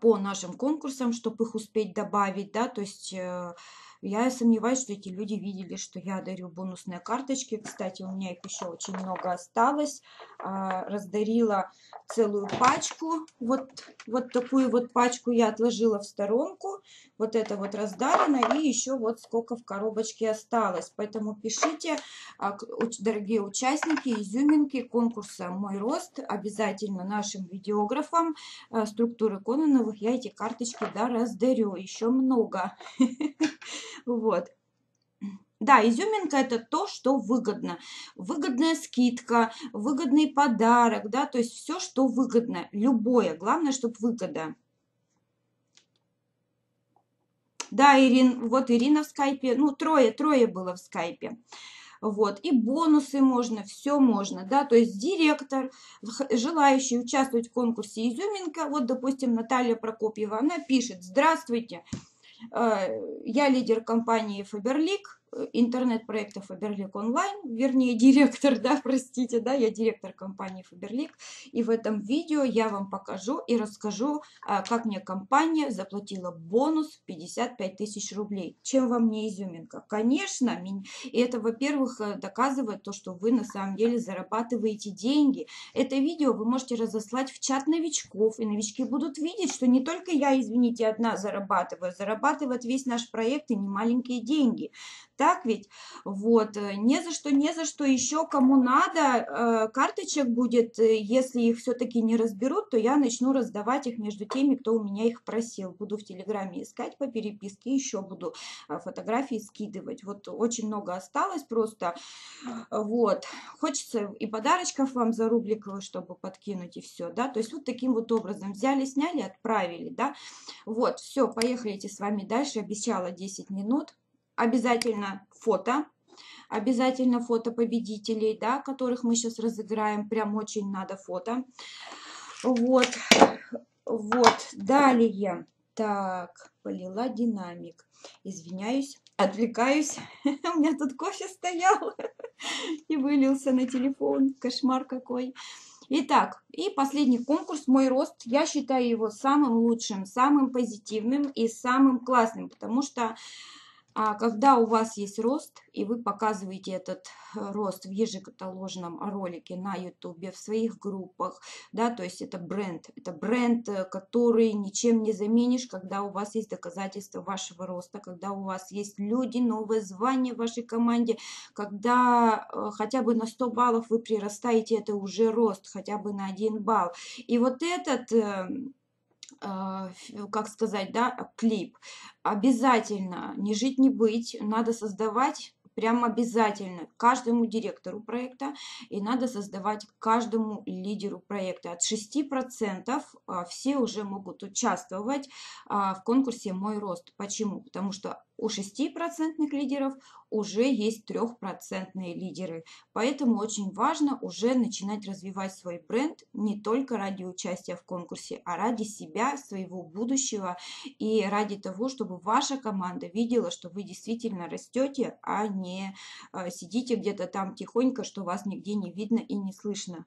S1: по нашим конкурсам, чтобы их успеть добавить, да, то есть э, я сомневаюсь, что эти люди видели, что я дарю бонусные карточки. Кстати, у меня их еще очень много осталось. А, раздарила целую пачку. Вот, вот такую вот пачку я отложила в сторонку. Вот это вот раздарено. И еще вот сколько в коробочке осталось. Поэтому пишите, а, дорогие участники, изюминки конкурса «Мой рост». Обязательно нашим видеографам а, структуры Кононовых я эти карточки да, раздарю. Еще много. (laughs) Вот. Да, изюминка это то, что выгодно. Выгодная скидка, выгодный подарок, да, то есть все, что выгодно, любое. Главное, чтобы выгода. Да, Ирин, вот Ирина в скайпе, ну, трое, трое было в скайпе. Вот, и бонусы можно, все можно, да, то есть директор, желающий участвовать в конкурсе «Изюминка», вот, допустим, Наталья Прокопьева, она пишет, здравствуйте, э, я лидер компании Faberlic, интернет-проекта Faberlic онлайн, вернее (laughs) директор, да, простите, да, я директор компании Faberlic, и в этом видео я вам покажу и расскажу, а, как мне компания заплатила бонус 55 тысяч рублей. Чем вам не изюминка? Конечно, это, во-первых, э, доказывает то, что вы на самом деле зарабатываете деньги. Это видео вы можете разослать в чат новичков, и новички будут видеть, что не только я, извините, одна зарабатываю, зарабатывает весь наш проект и не маленькие деньги. Так ведь? Вот. Э, не за что, не за что. Еще кому надо э, карточек будет, э, если их все-таки не разберут, то я начну раздавать их между теми, кто у меня их просил. Буду в Телеграме искать по переписке, еще буду фотографии скидывать. Вот очень много осталось просто. Вот. Хочется и подарочков вам за рубликовые, чтобы подкинуть и все, да. То есть вот таким вот образом взяли, сняли, отправили, да. Вот, все, поехали с вами дальше. Обещала 10 минут обязательно фото, обязательно фото победителей, да, которых мы сейчас разыграем, прям очень надо фото. Вот, вот, далее, так, полила динамик, извиняюсь, отвлекаюсь, (laughs) у меня тут кофе стоял (laughs) и вылился на телефон, кошмар какой. Итак, и последний конкурс «Мой рост». Я считаю его самым лучшим, самым позитивным и самым классным, потому что А когда у вас есть рост, и вы показываете этот э, рост в ежекаталожном ролике на YouTube, в своих группах, да, то есть это бренд, это бренд, э, который ничем не заменишь, когда у вас есть доказательства вашего роста, когда у вас есть люди, новые звания в вашей команде, когда э, хотя бы на 100 баллов вы прирастаете, это уже рост, хотя бы на 1 балл. И вот этот эм, как сказать, да, клип. Обязательно, не жить, не быть, надо создавать прям обязательно каждому директору проекта и надо создавать каждому лидеру проекта. От 6% а, все уже могут участвовать а, в конкурсе «Мой рост». Почему? Потому что у 6% лидеров уже есть 3% лидеры. Поэтому очень важно уже начинать развивать свой бренд не только ради участия в конкурсе, а ради себя, своего будущего и ради того, чтобы ваша команда видела, что вы действительно растете, а не а, сидите где-то там тихонько, что вас нигде не видно и не слышно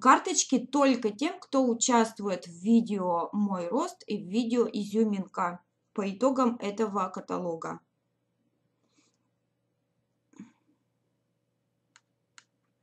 S1: карточки только тем, кто участвует в видео «Мой рост» и в видео «Изюминка» по итогам этого каталога.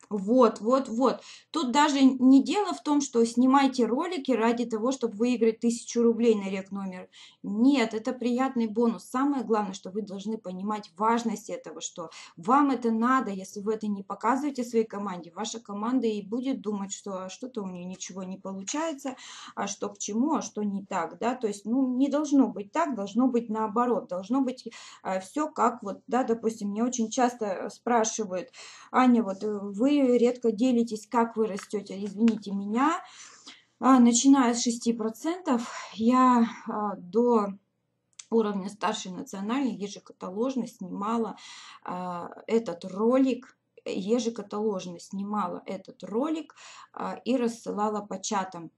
S1: Вот, вот, вот. Тут даже не дело в том, что снимайте ролики ради того, чтобы выиграть тысячу рублей на рек номер. Нет, это приятный бонус. Самое главное, что вы должны понимать важность этого, что вам это надо. Если вы это не показываете своей команде, ваша команда и будет думать, что «А что-то у нее ничего не получается, а что к чему, а что не так. Да? То есть, ну, не должно быть так, должно быть наоборот. Должно быть э, все как вот, да, допустим, мне очень часто спрашивают, Аня, вот э, редко делитесь, как вы растете. Извините меня, а, начиная с 6%, я а, до уровня старшей национальной ежекаталожно снимала а, этот ролик, ежекаталожно снимала этот ролик и рассылала по чатам.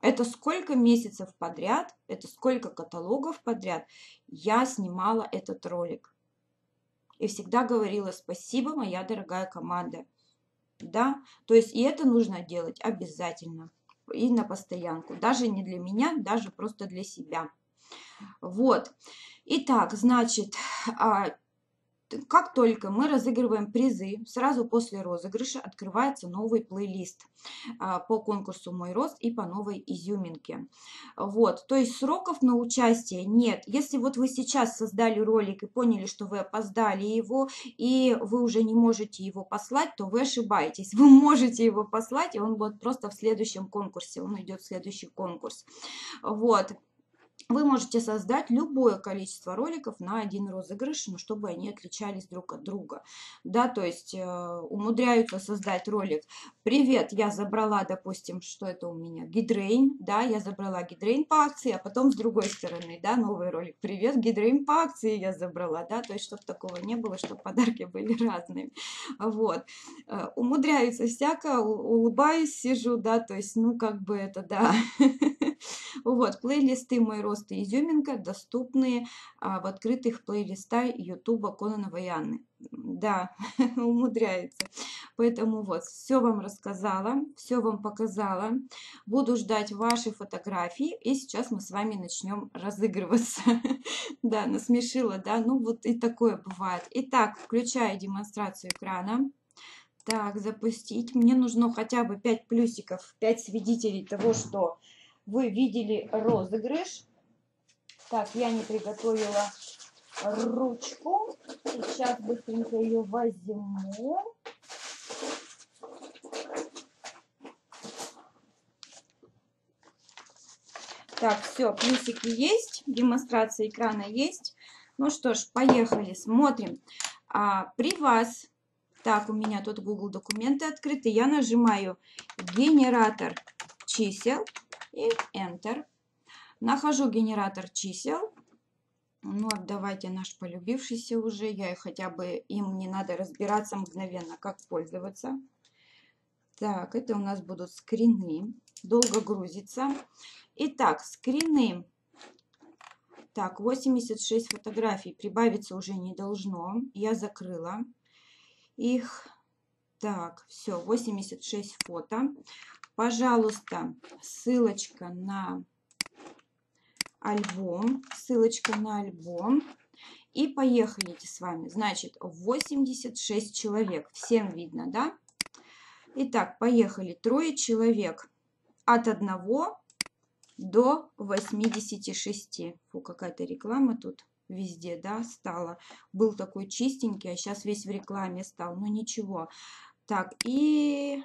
S1: Это сколько месяцев подряд, это сколько каталогов подряд я снимала этот ролик и всегда говорила спасибо, моя дорогая команда. Да, то есть и это нужно делать обязательно и на постоянку. Даже не для меня, даже просто для себя. Вот. Итак, значит, а, как только мы разыгрываем призы, сразу после розыгрыша открывается новый плейлист а, по конкурсу «Мой рост» и по новой изюминке. Вот, то есть сроков на участие нет. Если вот вы сейчас создали ролик и поняли, что вы опоздали его, и вы уже не можете его послать, то вы ошибаетесь. (laughs) Вы можете его послать, и он будет просто в следующем конкурсе, он идет в следующий конкурс. Вот. Вы можете создать любое количество роликов на один розыгрыш, но чтобы они отличались друг от друга. Да, то есть э, умудряются создать ролик «Привет, я забрала, допустим, что это у меня, гидрейн, да, я забрала гидрейн по акции, а потом с другой стороны, да, новый ролик «Привет, гидрейн по акции я забрала», да, то есть чтобы такого не было, чтобы подарки (laughs) были разными. Вот. Э, умудряются всяко, улыбаюсь, сижу, да, то есть, ну, как бы это, да. (laughs) Вот, плейлисты «Мой рост и изюминка» доступны а, в открытых плейлистах Ютуба Кононова и Анны. Да, (laughs) умудряется. Поэтому вот, все вам рассказала, все вам показала. Буду ждать ваши фотографии, и сейчас мы с вами начнем разыгрываться. (laughs) Да, насмешила, да, ну вот и такое бывает. Итак, включаю демонстрацию экрана. Так, запустить. Мне нужно хотя бы 5 плюсиков, 5 свидетелей того, что вы видели розыгрыш. Так, я не приготовила ручку. Сейчас быстренько ее возьму. Так, все, плюсики есть, демонстрация экрана есть. Ну что ж, поехали, смотрим. А, при вас, так, у меня тут Google документы открыты, я нажимаю генератор чисел и Enter. Нахожу генератор чисел. Ну, давайте наш полюбившийся уже. Я хотя бы им не надо разбираться мгновенно, как пользоваться. Так, это у нас будут скрины. Долго грузится. Итак, скрины. Так, 86 фотографий. Прибавиться уже не должно. Я закрыла их. Так, все, 86 фото. Пожалуйста, ссылочка на альбом, ссылочка на альбом. И поехали с вами. Значит, 86 человек. Всем видно, да? Итак, поехали. Трое человек от 1 до 86. Фу, какая-то реклама тут везде, да, стала. Был такой чистенький, а сейчас весь в рекламе стал. Ну ничего. Так, и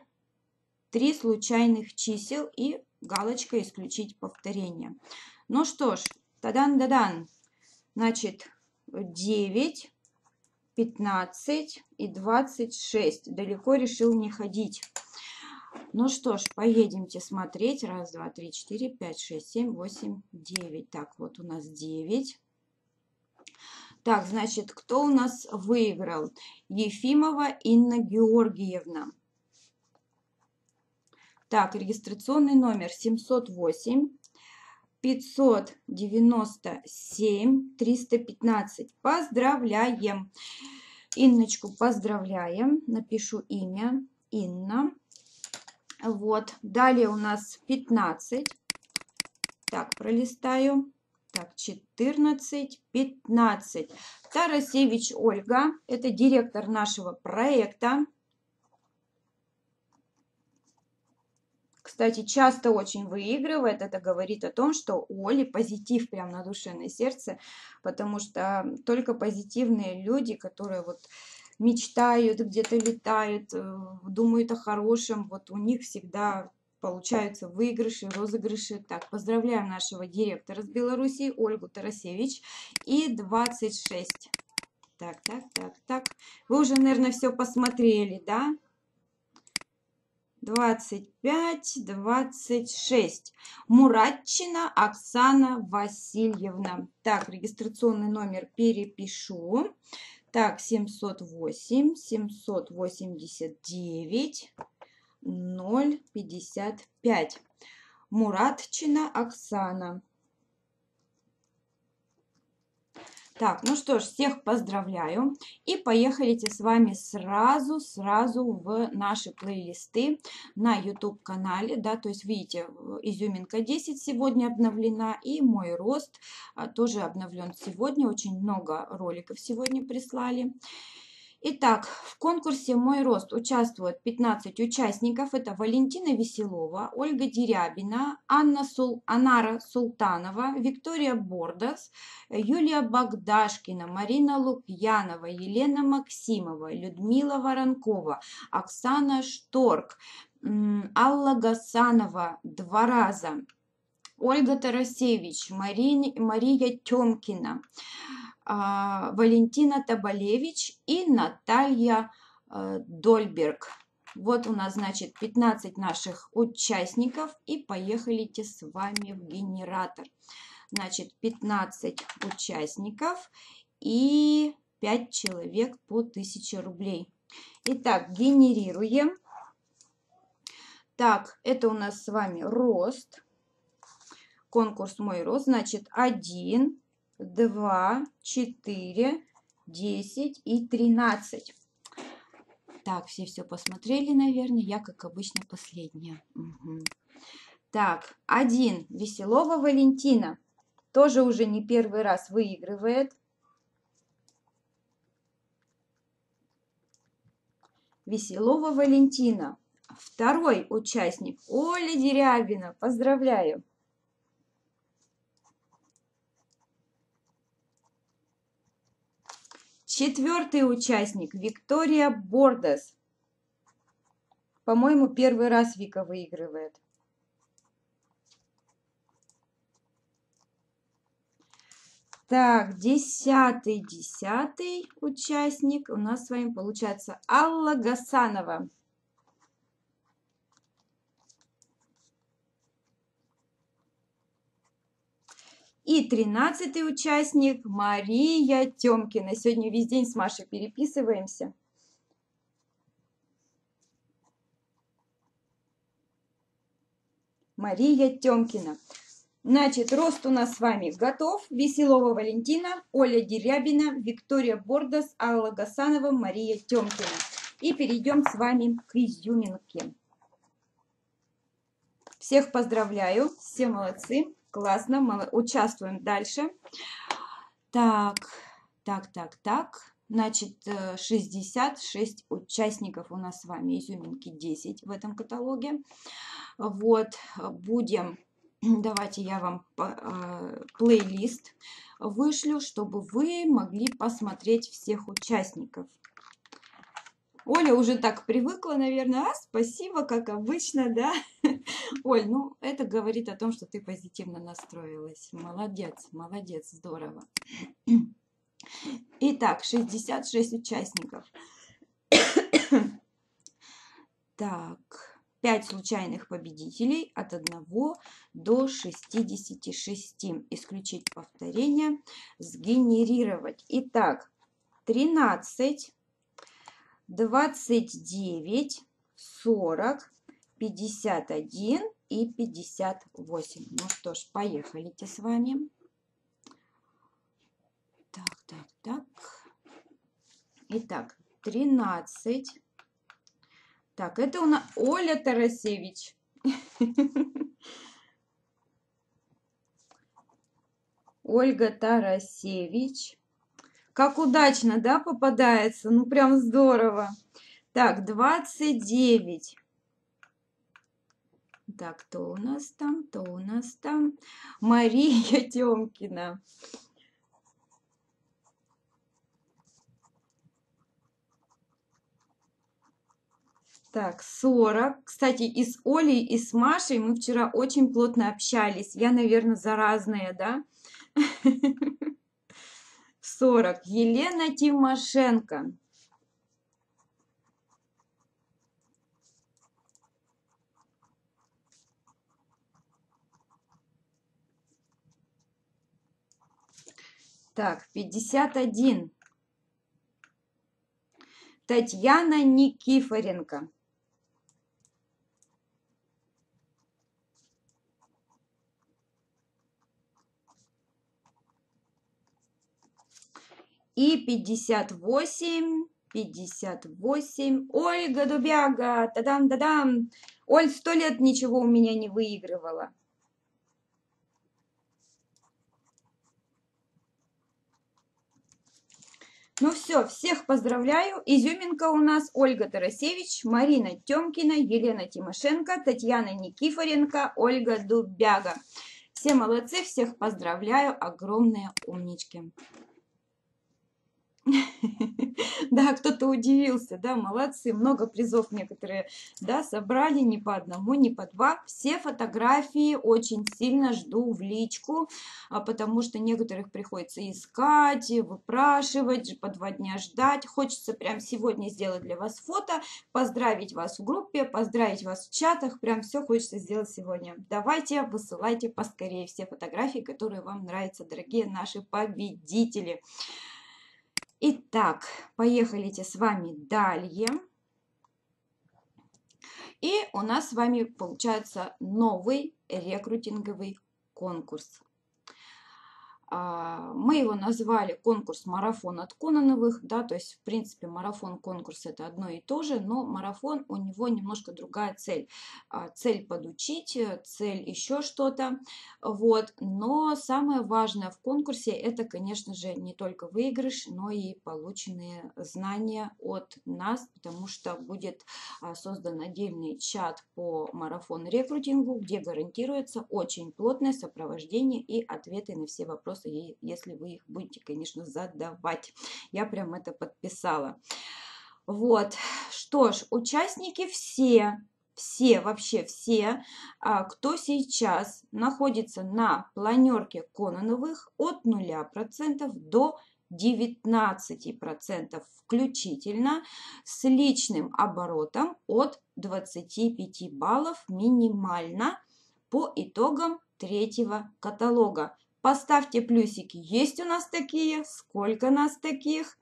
S1: три случайных чисел и галочка «Исключить повторение». Ну что ж, тадан-дадан. Значит, 9, 15 и 26. Далеко решил не ходить. Ну что ж, поедемте смотреть. Раз, два, три, четыре, пять, шесть, семь, восемь, девять. Так, вот у нас 9. Так, значит, кто у нас выиграл? Ефимова Инна Георгиевна. Так, регистрационный номер 708 597 315. Поздравляем! Инночку поздравляем. Напишу имя. Инна. Вот. Далее у нас 15. Так, пролистаю. Так, 14, 15. Тарасевич Ольга, это директор нашего проекта. Кстати, часто очень выигрывает. Это говорит о том, что у Оли позитив прям на душе, на сердце. Потому что только позитивные люди, которые вот мечтают, где-то летают, э, думают о хорошем, вот у них всегда получаются выигрыши, розыгрыши. Так, поздравляем нашего директора с Белоруссии Ольгу Тарасевич. И 26. Так, так, так, так. Вы уже, наверное, все посмотрели, да? 25, 26. Муратчина Оксана Васильевна. Так, регистрационный номер перепишу. Так, 708, 789. 0,55. Муратчина Оксана. Так, ну что ж, всех поздравляю. И поехали с вами сразу-сразу в наши плейлисты на YouTube-канале. Да, то есть, видите, изюминка 10 сегодня обновлена. И мой рост а, тоже обновлен сегодня. Очень много роликов сегодня прислали. Итак, в конкурсе «Мой рост» участвуют 15 участников. Это Валентина Веселова, Ольга Дерябина, Анна Сул... Анара Султанова, Виктория Бордас, Юлия Богдашкина, Марина Лукьянова, Елена Максимова, Людмила Воронкова, Оксана Шторк, Алла Гасанова два раза, Ольга Тарасевич, Мария, Мария Тёмкина, Валентина Табалевич и Наталья э, Дольберг. Вот у нас, значит, 15 наших участников. И поехали с вами в генератор. Значит, 15 участников и 5 человек по 1000 рублей. Итак, генерируем. Так, это у нас с вами рост. Конкурс «Мой рост». Значит, 1, 2, 4, 10 и 13. Так, все все посмотрели, наверное. Я, как обычно, последняя. Угу. Так, один. Веселова Валентина. Тоже уже не первый раз выигрывает. Веселова Валентина. Второй участник Оля Дерябина. Поздравляю. Четвертый участник Виктория Бордес. По-моему, первый раз Вика выигрывает. Так, десятый, десятый участник у нас с вами получается Алла Гасанова. И тринадцатый участник Мария Тёмкина. Сегодня весь день с Машей переписываемся. Мария Тёмкина. Значит, рост у нас с вами готов. Веселова Валентина, Оля Дерябина, Виктория Бордас, Алла Гасанова, Мария Тёмкина. И перейдем с вами к изюминке. Всех поздравляю, все молодцы. Классно, мы участвуем дальше. Так, так, так, так. Значит, 66 э, участников у нас с вами, изюминки 10 в этом каталоге. Вот, будем, (clears throat) давайте я вам э, плейлист вышлю, чтобы вы могли посмотреть всех участников. Оля уже так привыкла, наверное, а, спасибо, как обычно, (laughs) да? Оль, ну это говорит о том, что ты позитивно настроилась. Молодец, молодец, здорово. Итак, 66 участников. Так, 5 случайных победителей от 1 до 66. Исключить повторение, сгенерировать. Итак, 13 29, 40, 51 и 58. Ну что ж, поехали с вами. Так, так, так. Итак, 13. Так, это у нас Оля Тарасевич. (laughs) Ольга Тарасевич. Как удачно, да, попадается? Ну, прям здорово. Так, 29. Так, кто у нас там? Кто у нас там? Мария (laughs) Тёмкина. Так, 40. Кстати, и с Олей, и с Машей мы вчера очень плотно общались. Я, наверное, заразная, да? (laughs) 40. Елена Тимошенко. Так, 51. Татьяна Никифоренко. И 58, 58. Ольга Дубяга, тадам-тадам. Оль, сто лет ничего у меня не выигрывала. Ну все, всех поздравляю. Изюминка у нас Ольга Тарасевич, Марина Тёмкина, Елена Тимошенко, Татьяна Никифоренко, Ольга Дубяга. Все молодцы, всех поздравляю, огромные умнички. (laughs) Да, кто-то удивился, да, молодцы, много призов некоторые, да, собрали не по одному, не по два. Все фотографии очень сильно жду в личку, а, потому что некоторых приходится искать, выпрашивать, по два дня ждать. Хочется прям сегодня сделать для вас фото, поздравить вас в группе, поздравить вас в чатах, прям все хочется сделать сегодня. Давайте, высылайте поскорее все фотографии, которые вам нравятся, дорогие наши победители. Итак, поехали с вами далее. И у нас с вами получается новый рекрутинговый конкурс. А, мы его назвали конкурс марафон от Кононовых, да, то есть, в принципе, марафон, конкурс это одно и то же, но марафон у него немножко другая цель. А, цель подучить, э, цель еще что-то, вот, но самое важное в конкурсе это, конечно же, не только выигрыш, но и полученные знания от нас, потому что будет а, создан отдельный чат по марафон рекрутингу, где гарантируется очень плотное сопровождение и ответы на все вопросы вопросы, если вы их будете, конечно, задавать. Я прям это подписала. Вот, что ж, участники все, все, вообще все, а, кто сейчас находится на планерке Кононовых от 0% до 19% включительно с личным оборотом от 25 баллов минимально по итогам третьего каталога. Поставьте плюсики. Есть у нас такие? Сколько нас таких?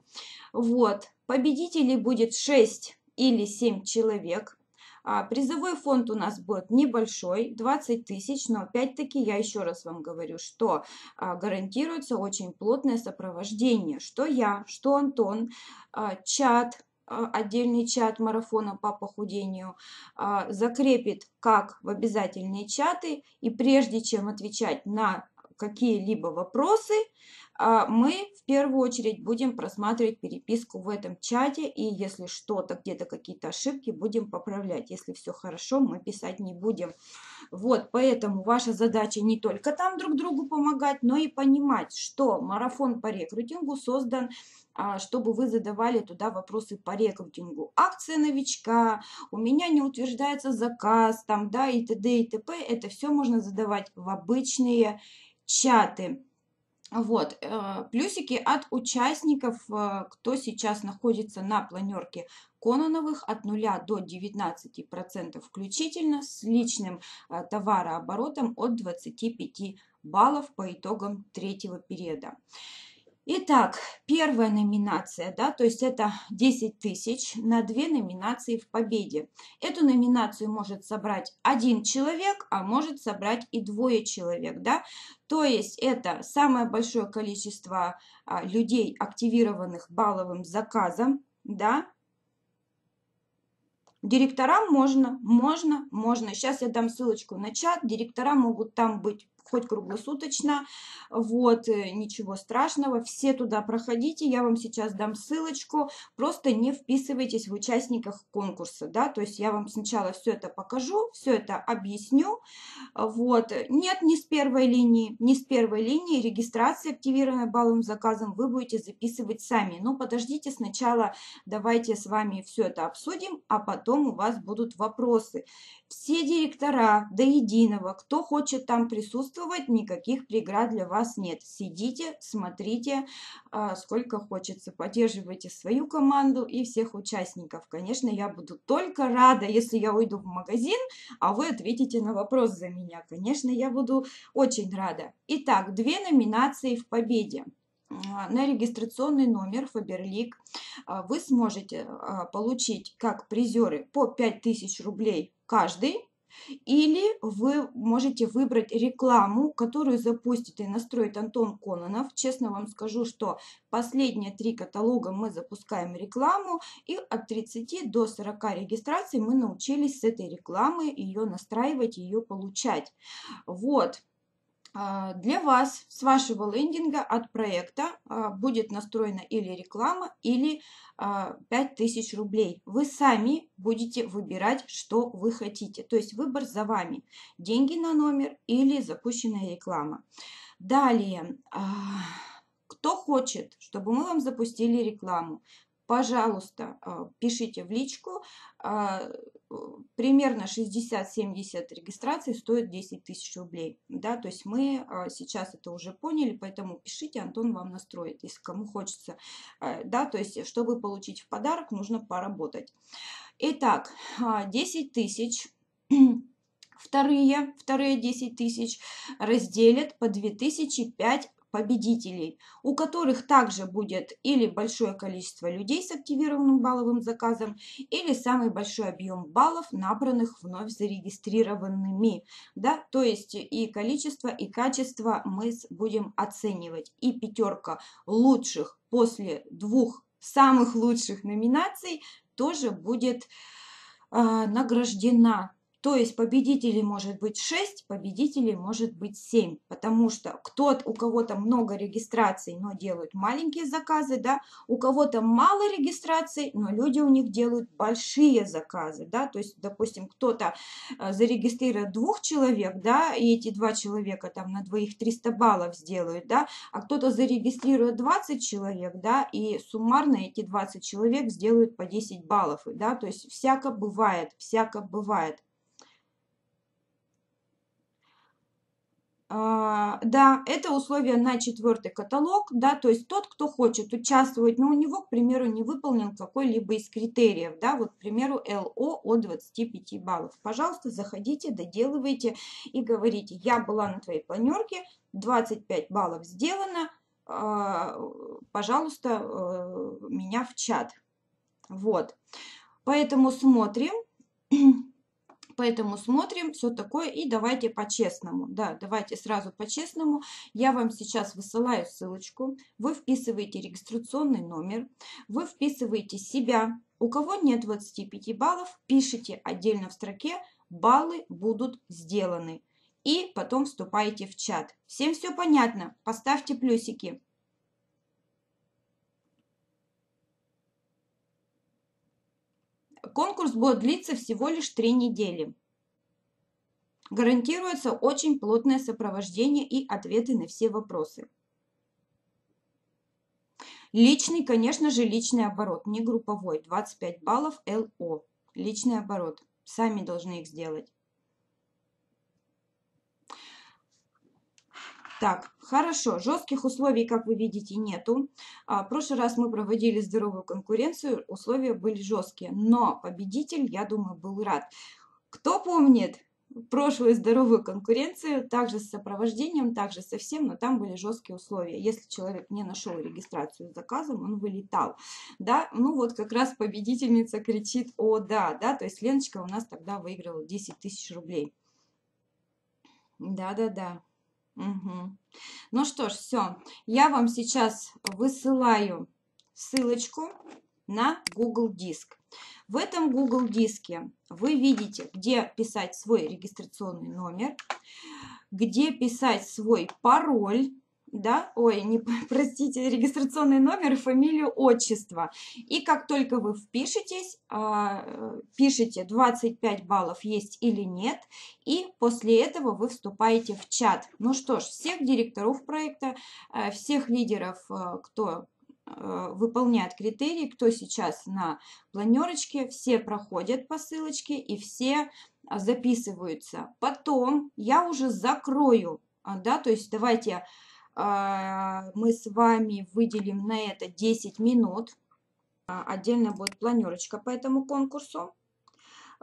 S1: Вот. Победителей будет 6 или 7 человек. А, призовой фонд у нас будет небольшой, 20 тысяч, но опять-таки я еще раз вам говорю, что а, гарантируется очень плотное сопровождение, что я, что Антон, а, чат, а, отдельный чат марафона по похудению, а, закрепит как в обязательные чаты, и прежде чем отвечать на какие-либо вопросы, а, мы в первую очередь будем просматривать переписку в этом чате, и если что-то, где-то какие-то ошибки, будем поправлять. Если все хорошо, мы писать не будем. Вот, поэтому ваша задача не только там друг другу помогать, но и понимать, что марафон по рекрутингу создан а, чтобы вы задавали туда вопросы по рекрутингу. Акция новичка, у меня не утверждается заказ, там, да, и т.д. и т.п. Это все можно задавать в обычные чаты. Вот, э, плюсики от участников, э, кто сейчас находится на планерке Кононовых от 0 до 19% включительно с личным э, товарооборотом от 25 баллов по итогам третьего периода. Итак, первая номинация, да, то есть это 10 тысяч на две номинации в победе. Эту номинацию может собрать один человек, а может собрать и двое человек, да. То есть это самое большое количество а, людей, активированных балловым заказом, да, Директорам можно, можно, можно. Сейчас я дам ссылочку на чат. Директора могут там быть хоть круглосуточно, вот, э, ничего страшного, все туда проходите, я вам сейчас дам ссылочку, просто не вписывайтесь в участниках конкурса, да, то есть я вам сначала все это покажу, все это объясню, вот, нет, не с первой линии, не с первой линии регистрации, активированной балловым заказом, вы будете записывать сами, но подождите сначала, давайте с вами все это обсудим, а потом у вас будут вопросы. Все директора до единого, кто хочет там присутствовать, никаких преград для вас нет. Сидите, смотрите, а, сколько хочется, поддерживайте свою команду и всех участников. Конечно, я буду только рада, если я уйду в магазин, а вы ответите на вопрос за меня. Конечно, я буду очень рада. Итак, две номинации в победе а, на регистрационный номер Фаберлик вы сможете а, получить как призеры по 5000 рублей каждый. Или вы можете выбрать рекламу, которую запустит и настроит Антон Кононов. Честно вам скажу, что последние три каталога мы запускаем рекламу, и от 30 до 40 регистраций мы научились с этой рекламы ее настраивать, ее получать. Вот. А, для вас с вашего лендинга от проекта а, будет настроена или реклама, или 5000 а, рублей. Вы сами будете выбирать, что вы хотите. То есть выбор за вами. Деньги на номер или запущенная реклама. Далее, кто хочет, чтобы мы вам запустили рекламу, пожалуйста, пишите в личку примерно 60-70 регистраций стоит 10 тысяч рублей. Да, то есть мы а, сейчас это уже поняли, поэтому пишите, Антон вам настроит, если кому хочется. А, да, то есть, чтобы получить в подарок, нужно поработать. Итак, 10 а, тысяч (clears throat) вторые, вторые 10 тысяч разделят по 2005 победителей, у которых также будет или большое количество людей с активированным балловым заказом, или самый большой объем баллов, набранных вновь зарегистрированными. Да? То есть и количество, и качество мы будем оценивать. И пятерка лучших после двух самых лучших номинаций тоже будет э, награждена то есть победителей может быть 6, победителей может быть 7, потому что кто-то, у кого-то много регистраций, но делают маленькие заказы, да, у кого-то мало регистраций, но люди у них делают большие заказы, да, то есть, допустим, кто-то э, зарегистрирует двух человек, да, и эти два человека там на двоих 300 баллов сделают, да, а кто-то зарегистрирует 20 человек, да, и суммарно эти 20 человек сделают по 10 баллов, да, то есть всяко бывает, всяко бывает. Да, это условие на четвертый каталог, да, то есть тот, кто хочет участвовать, но у него, к примеру, не выполнен какой-либо из критериев, да, вот, к примеру, ЛО от 25 баллов. Пожалуйста, заходите, доделывайте и говорите, я была на твоей планерке, 25 баллов сделано, а, пожалуйста, э, меня в чат. Вот, поэтому смотрим. (clears throat) Поэтому смотрим все такое и давайте по-честному. Да, давайте сразу по-честному. Я вам сейчас высылаю ссылочку. Вы вписываете регистрационный номер, вы вписываете себя, У кого нет 25 баллов, пишите отдельно в строке «Баллы будут сделаны» и потом вступайте в чат. Всем все понятно? Поставьте плюсики. Конкурс будет длиться всего лишь три недели. Гарантируется очень плотное сопровождение и ответы на все вопросы. Личный, конечно же, личный оборот, не групповой. 25 баллов ЛО. Личный оборот. Сами должны их сделать. Так, хорошо, жестких условий, как вы видите, нету. А, в прошлый раз мы проводили здоровую конкуренцию, условия были жесткие, но победитель, я думаю, был рад. Кто помнит, прошлую здоровую конкуренцию, также с сопровождением, также со всем, но там были жесткие условия. Если человек не нашел регистрацию с заказом, он вылетал. Да, ну вот как раз победительница кричит «О, да!» да, то есть Леночка у нас тогда выиграла 10 тысяч рублей. Да-да-да. Угу. Ну что ж, все. Я вам сейчас высылаю ссылочку на Google Диск. В этом Google диске вы видите, где писать свой регистрационный номер, где писать свой пароль, да, ой, не, (laughs) простите, регистрационный номер, фамилию, отчество. И как только вы впишетесь, а, пишите 25 баллов есть или нет, и после этого вы вступаете в чат. Ну что ж, всех директоров проекта, э, всех лидеров, э, кто Э, выполняют критерии, кто сейчас на планерочке, все проходят по ссылочке и все а, записываются. Потом я уже закрою, а, да, то есть давайте мы с вами выделим на это 10 минут. Отдельно будет планерочка по этому конкурсу.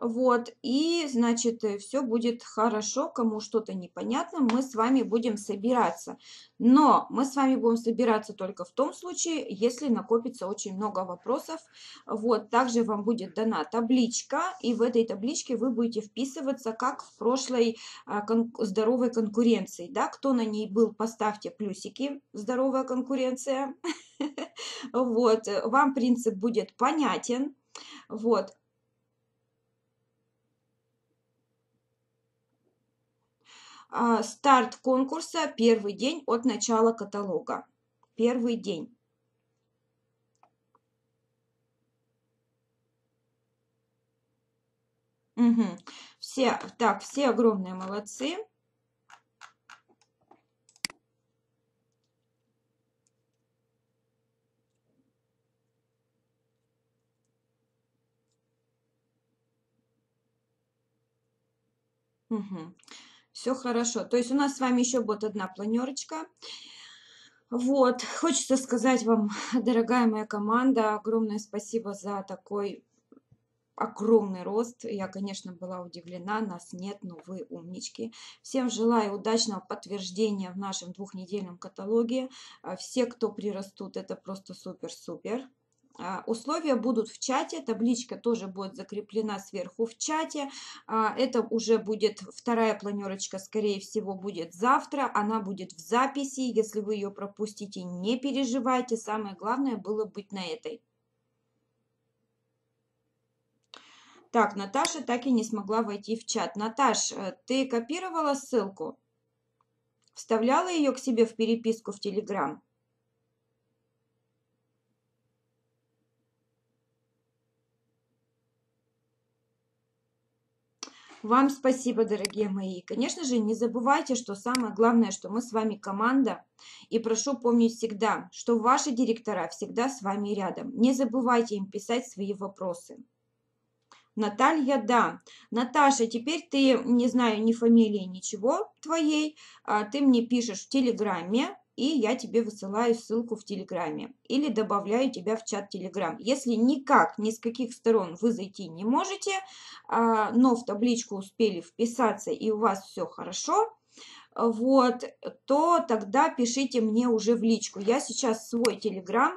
S1: Вот, и, значит, э, все будет хорошо, кому что-то непонятно, мы с вами будем собираться. Но мы с вами будем собираться только в том случае, если накопится очень много вопросов. Вот, также вам будет дана табличка, и в этой табличке вы будете вписываться, как в прошлой а, кон здоровой конкуренции. Да? Кто на ней был, поставьте плюсики, здоровая конкуренция. (laughs) Вот, вам принцип будет понятен. Вот, старт конкурса первый день от начала каталога. Первый день. Угу. Все, так, все огромные молодцы. Угу. Все хорошо. То есть у нас с вами еще будет одна планерочка. Вот, хочется сказать вам, (laughs) дорогая моя команда, огромное спасибо за такой огромный рост. Я, конечно, была удивлена, нас нет, но вы умнички. Всем желаю удачного подтверждения в нашем двухнедельном каталоге. Все, кто прирастут, это просто супер-супер. А, условия будут в чате, табличка тоже будет закреплена сверху в чате. А, это уже будет вторая планерочка, скорее всего, будет завтра. Она будет в записи. Если вы ее пропустите, не переживайте. Самое главное было быть на этой. Так, Наташа так и не смогла войти в чат. Наташ, э, ты копировала ссылку? Вставляла ее к себе в переписку в Телеграм? Вам спасибо, дорогие мои. Конечно же, не забывайте, что самое главное, что мы с вами команда. И прошу помнить всегда, что ваши директора всегда с вами рядом. Не забывайте им писать свои вопросы. Наталья, да. Наташа, теперь ты, не знаю ни фамилии, ничего твоей, а ты мне пишешь в Телеграме, и я тебе высылаю ссылку в Телеграме или добавляю тебя в чат Телеграм. Если никак, ни с каких сторон вы зайти не можете, а, но в табличку успели вписаться и у вас все хорошо, вот, то тогда пишите мне уже в личку. Я сейчас свой Телеграм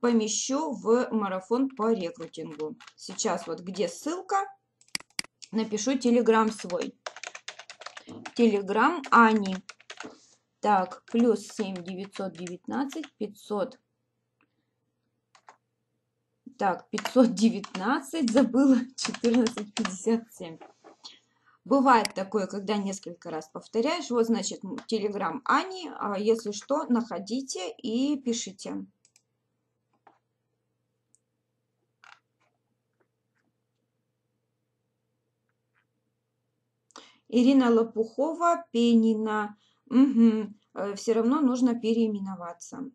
S1: помещу в марафон по рекрутингу. Сейчас вот где ссылка, напишу Телеграм свой. Телеграм Ани. Так, плюс 7 919 500 Так, 519, забыла (laughs) 1457. Бывает такое, когда несколько раз повторяешь. Вот, значит, телеграм Ани. А если что, находите и пишите. Ирина Лопухова, Пенина. Угу. Все равно нужно переименоваться.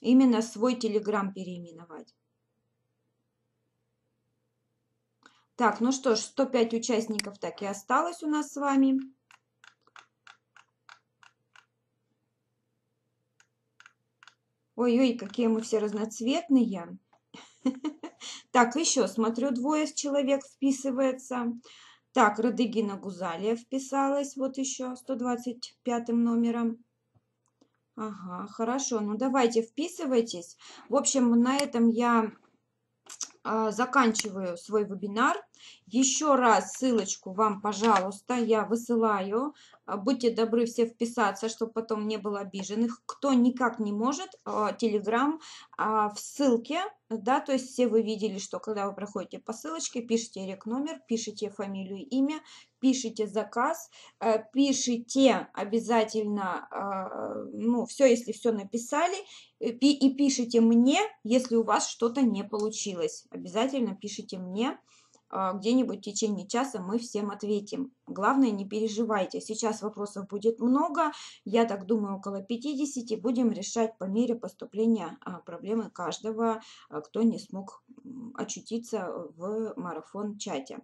S1: Именно свой телеграм переименовать. Так, ну что ж, 105 участников так и осталось у нас с вами. Ой-ой, какие мы все разноцветные. (laughs) Так, еще смотрю, двое человек вписывается. Так, Радыгина Гузалия вписалась, вот еще 125 номером. Ага, хорошо, ну давайте вписывайтесь. В общем, на этом я а, заканчиваю свой вебинар. Еще раз ссылочку вам, пожалуйста, я высылаю. А, будьте добры все вписаться, чтобы потом не было обиженных. Кто никак не может, Телеграм в ссылке, да, то есть все вы видели, что когда вы проходите по ссылочке, пишите рек номер, пишите фамилию, имя, пишите заказ, э, пишите обязательно, а, ну, все, если все написали, э, и пишите мне, если у вас что-то не получилось. Обязательно пишите мне, а, где-нибудь в течение часа мы всем ответим. Главное, не переживайте. Сейчас вопросов будет много. Я так думаю, около 50. Будем решать по мере поступления а, проблемы каждого, кто не смог очутиться в марафон-чате.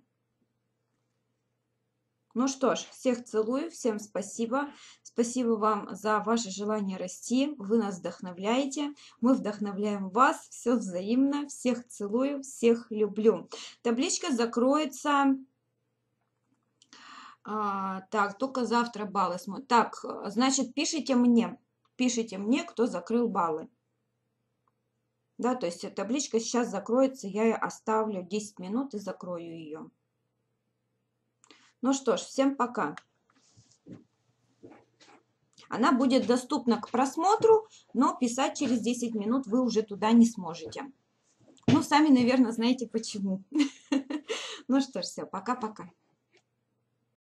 S1: Ну что ж, всех целую, всем спасибо. Спасибо вам за ваше желание расти. Вы нас вдохновляете, мы вдохновляем вас. Все взаимно. Всех целую, всех люблю. Табличка закроется... А, так, только завтра баллы смотрят. Так, значит, пишите мне. Пишите мне, кто закрыл баллы. Да, то есть табличка сейчас закроется, я оставлю 10 минут и закрою ее. Ну что ж, всем пока. Она будет доступна к просмотру, но писать через 10 минут вы уже туда не сможете. Ну, сами, наверное, знаете почему. (laughs) Ну что ж, все, пока-пока.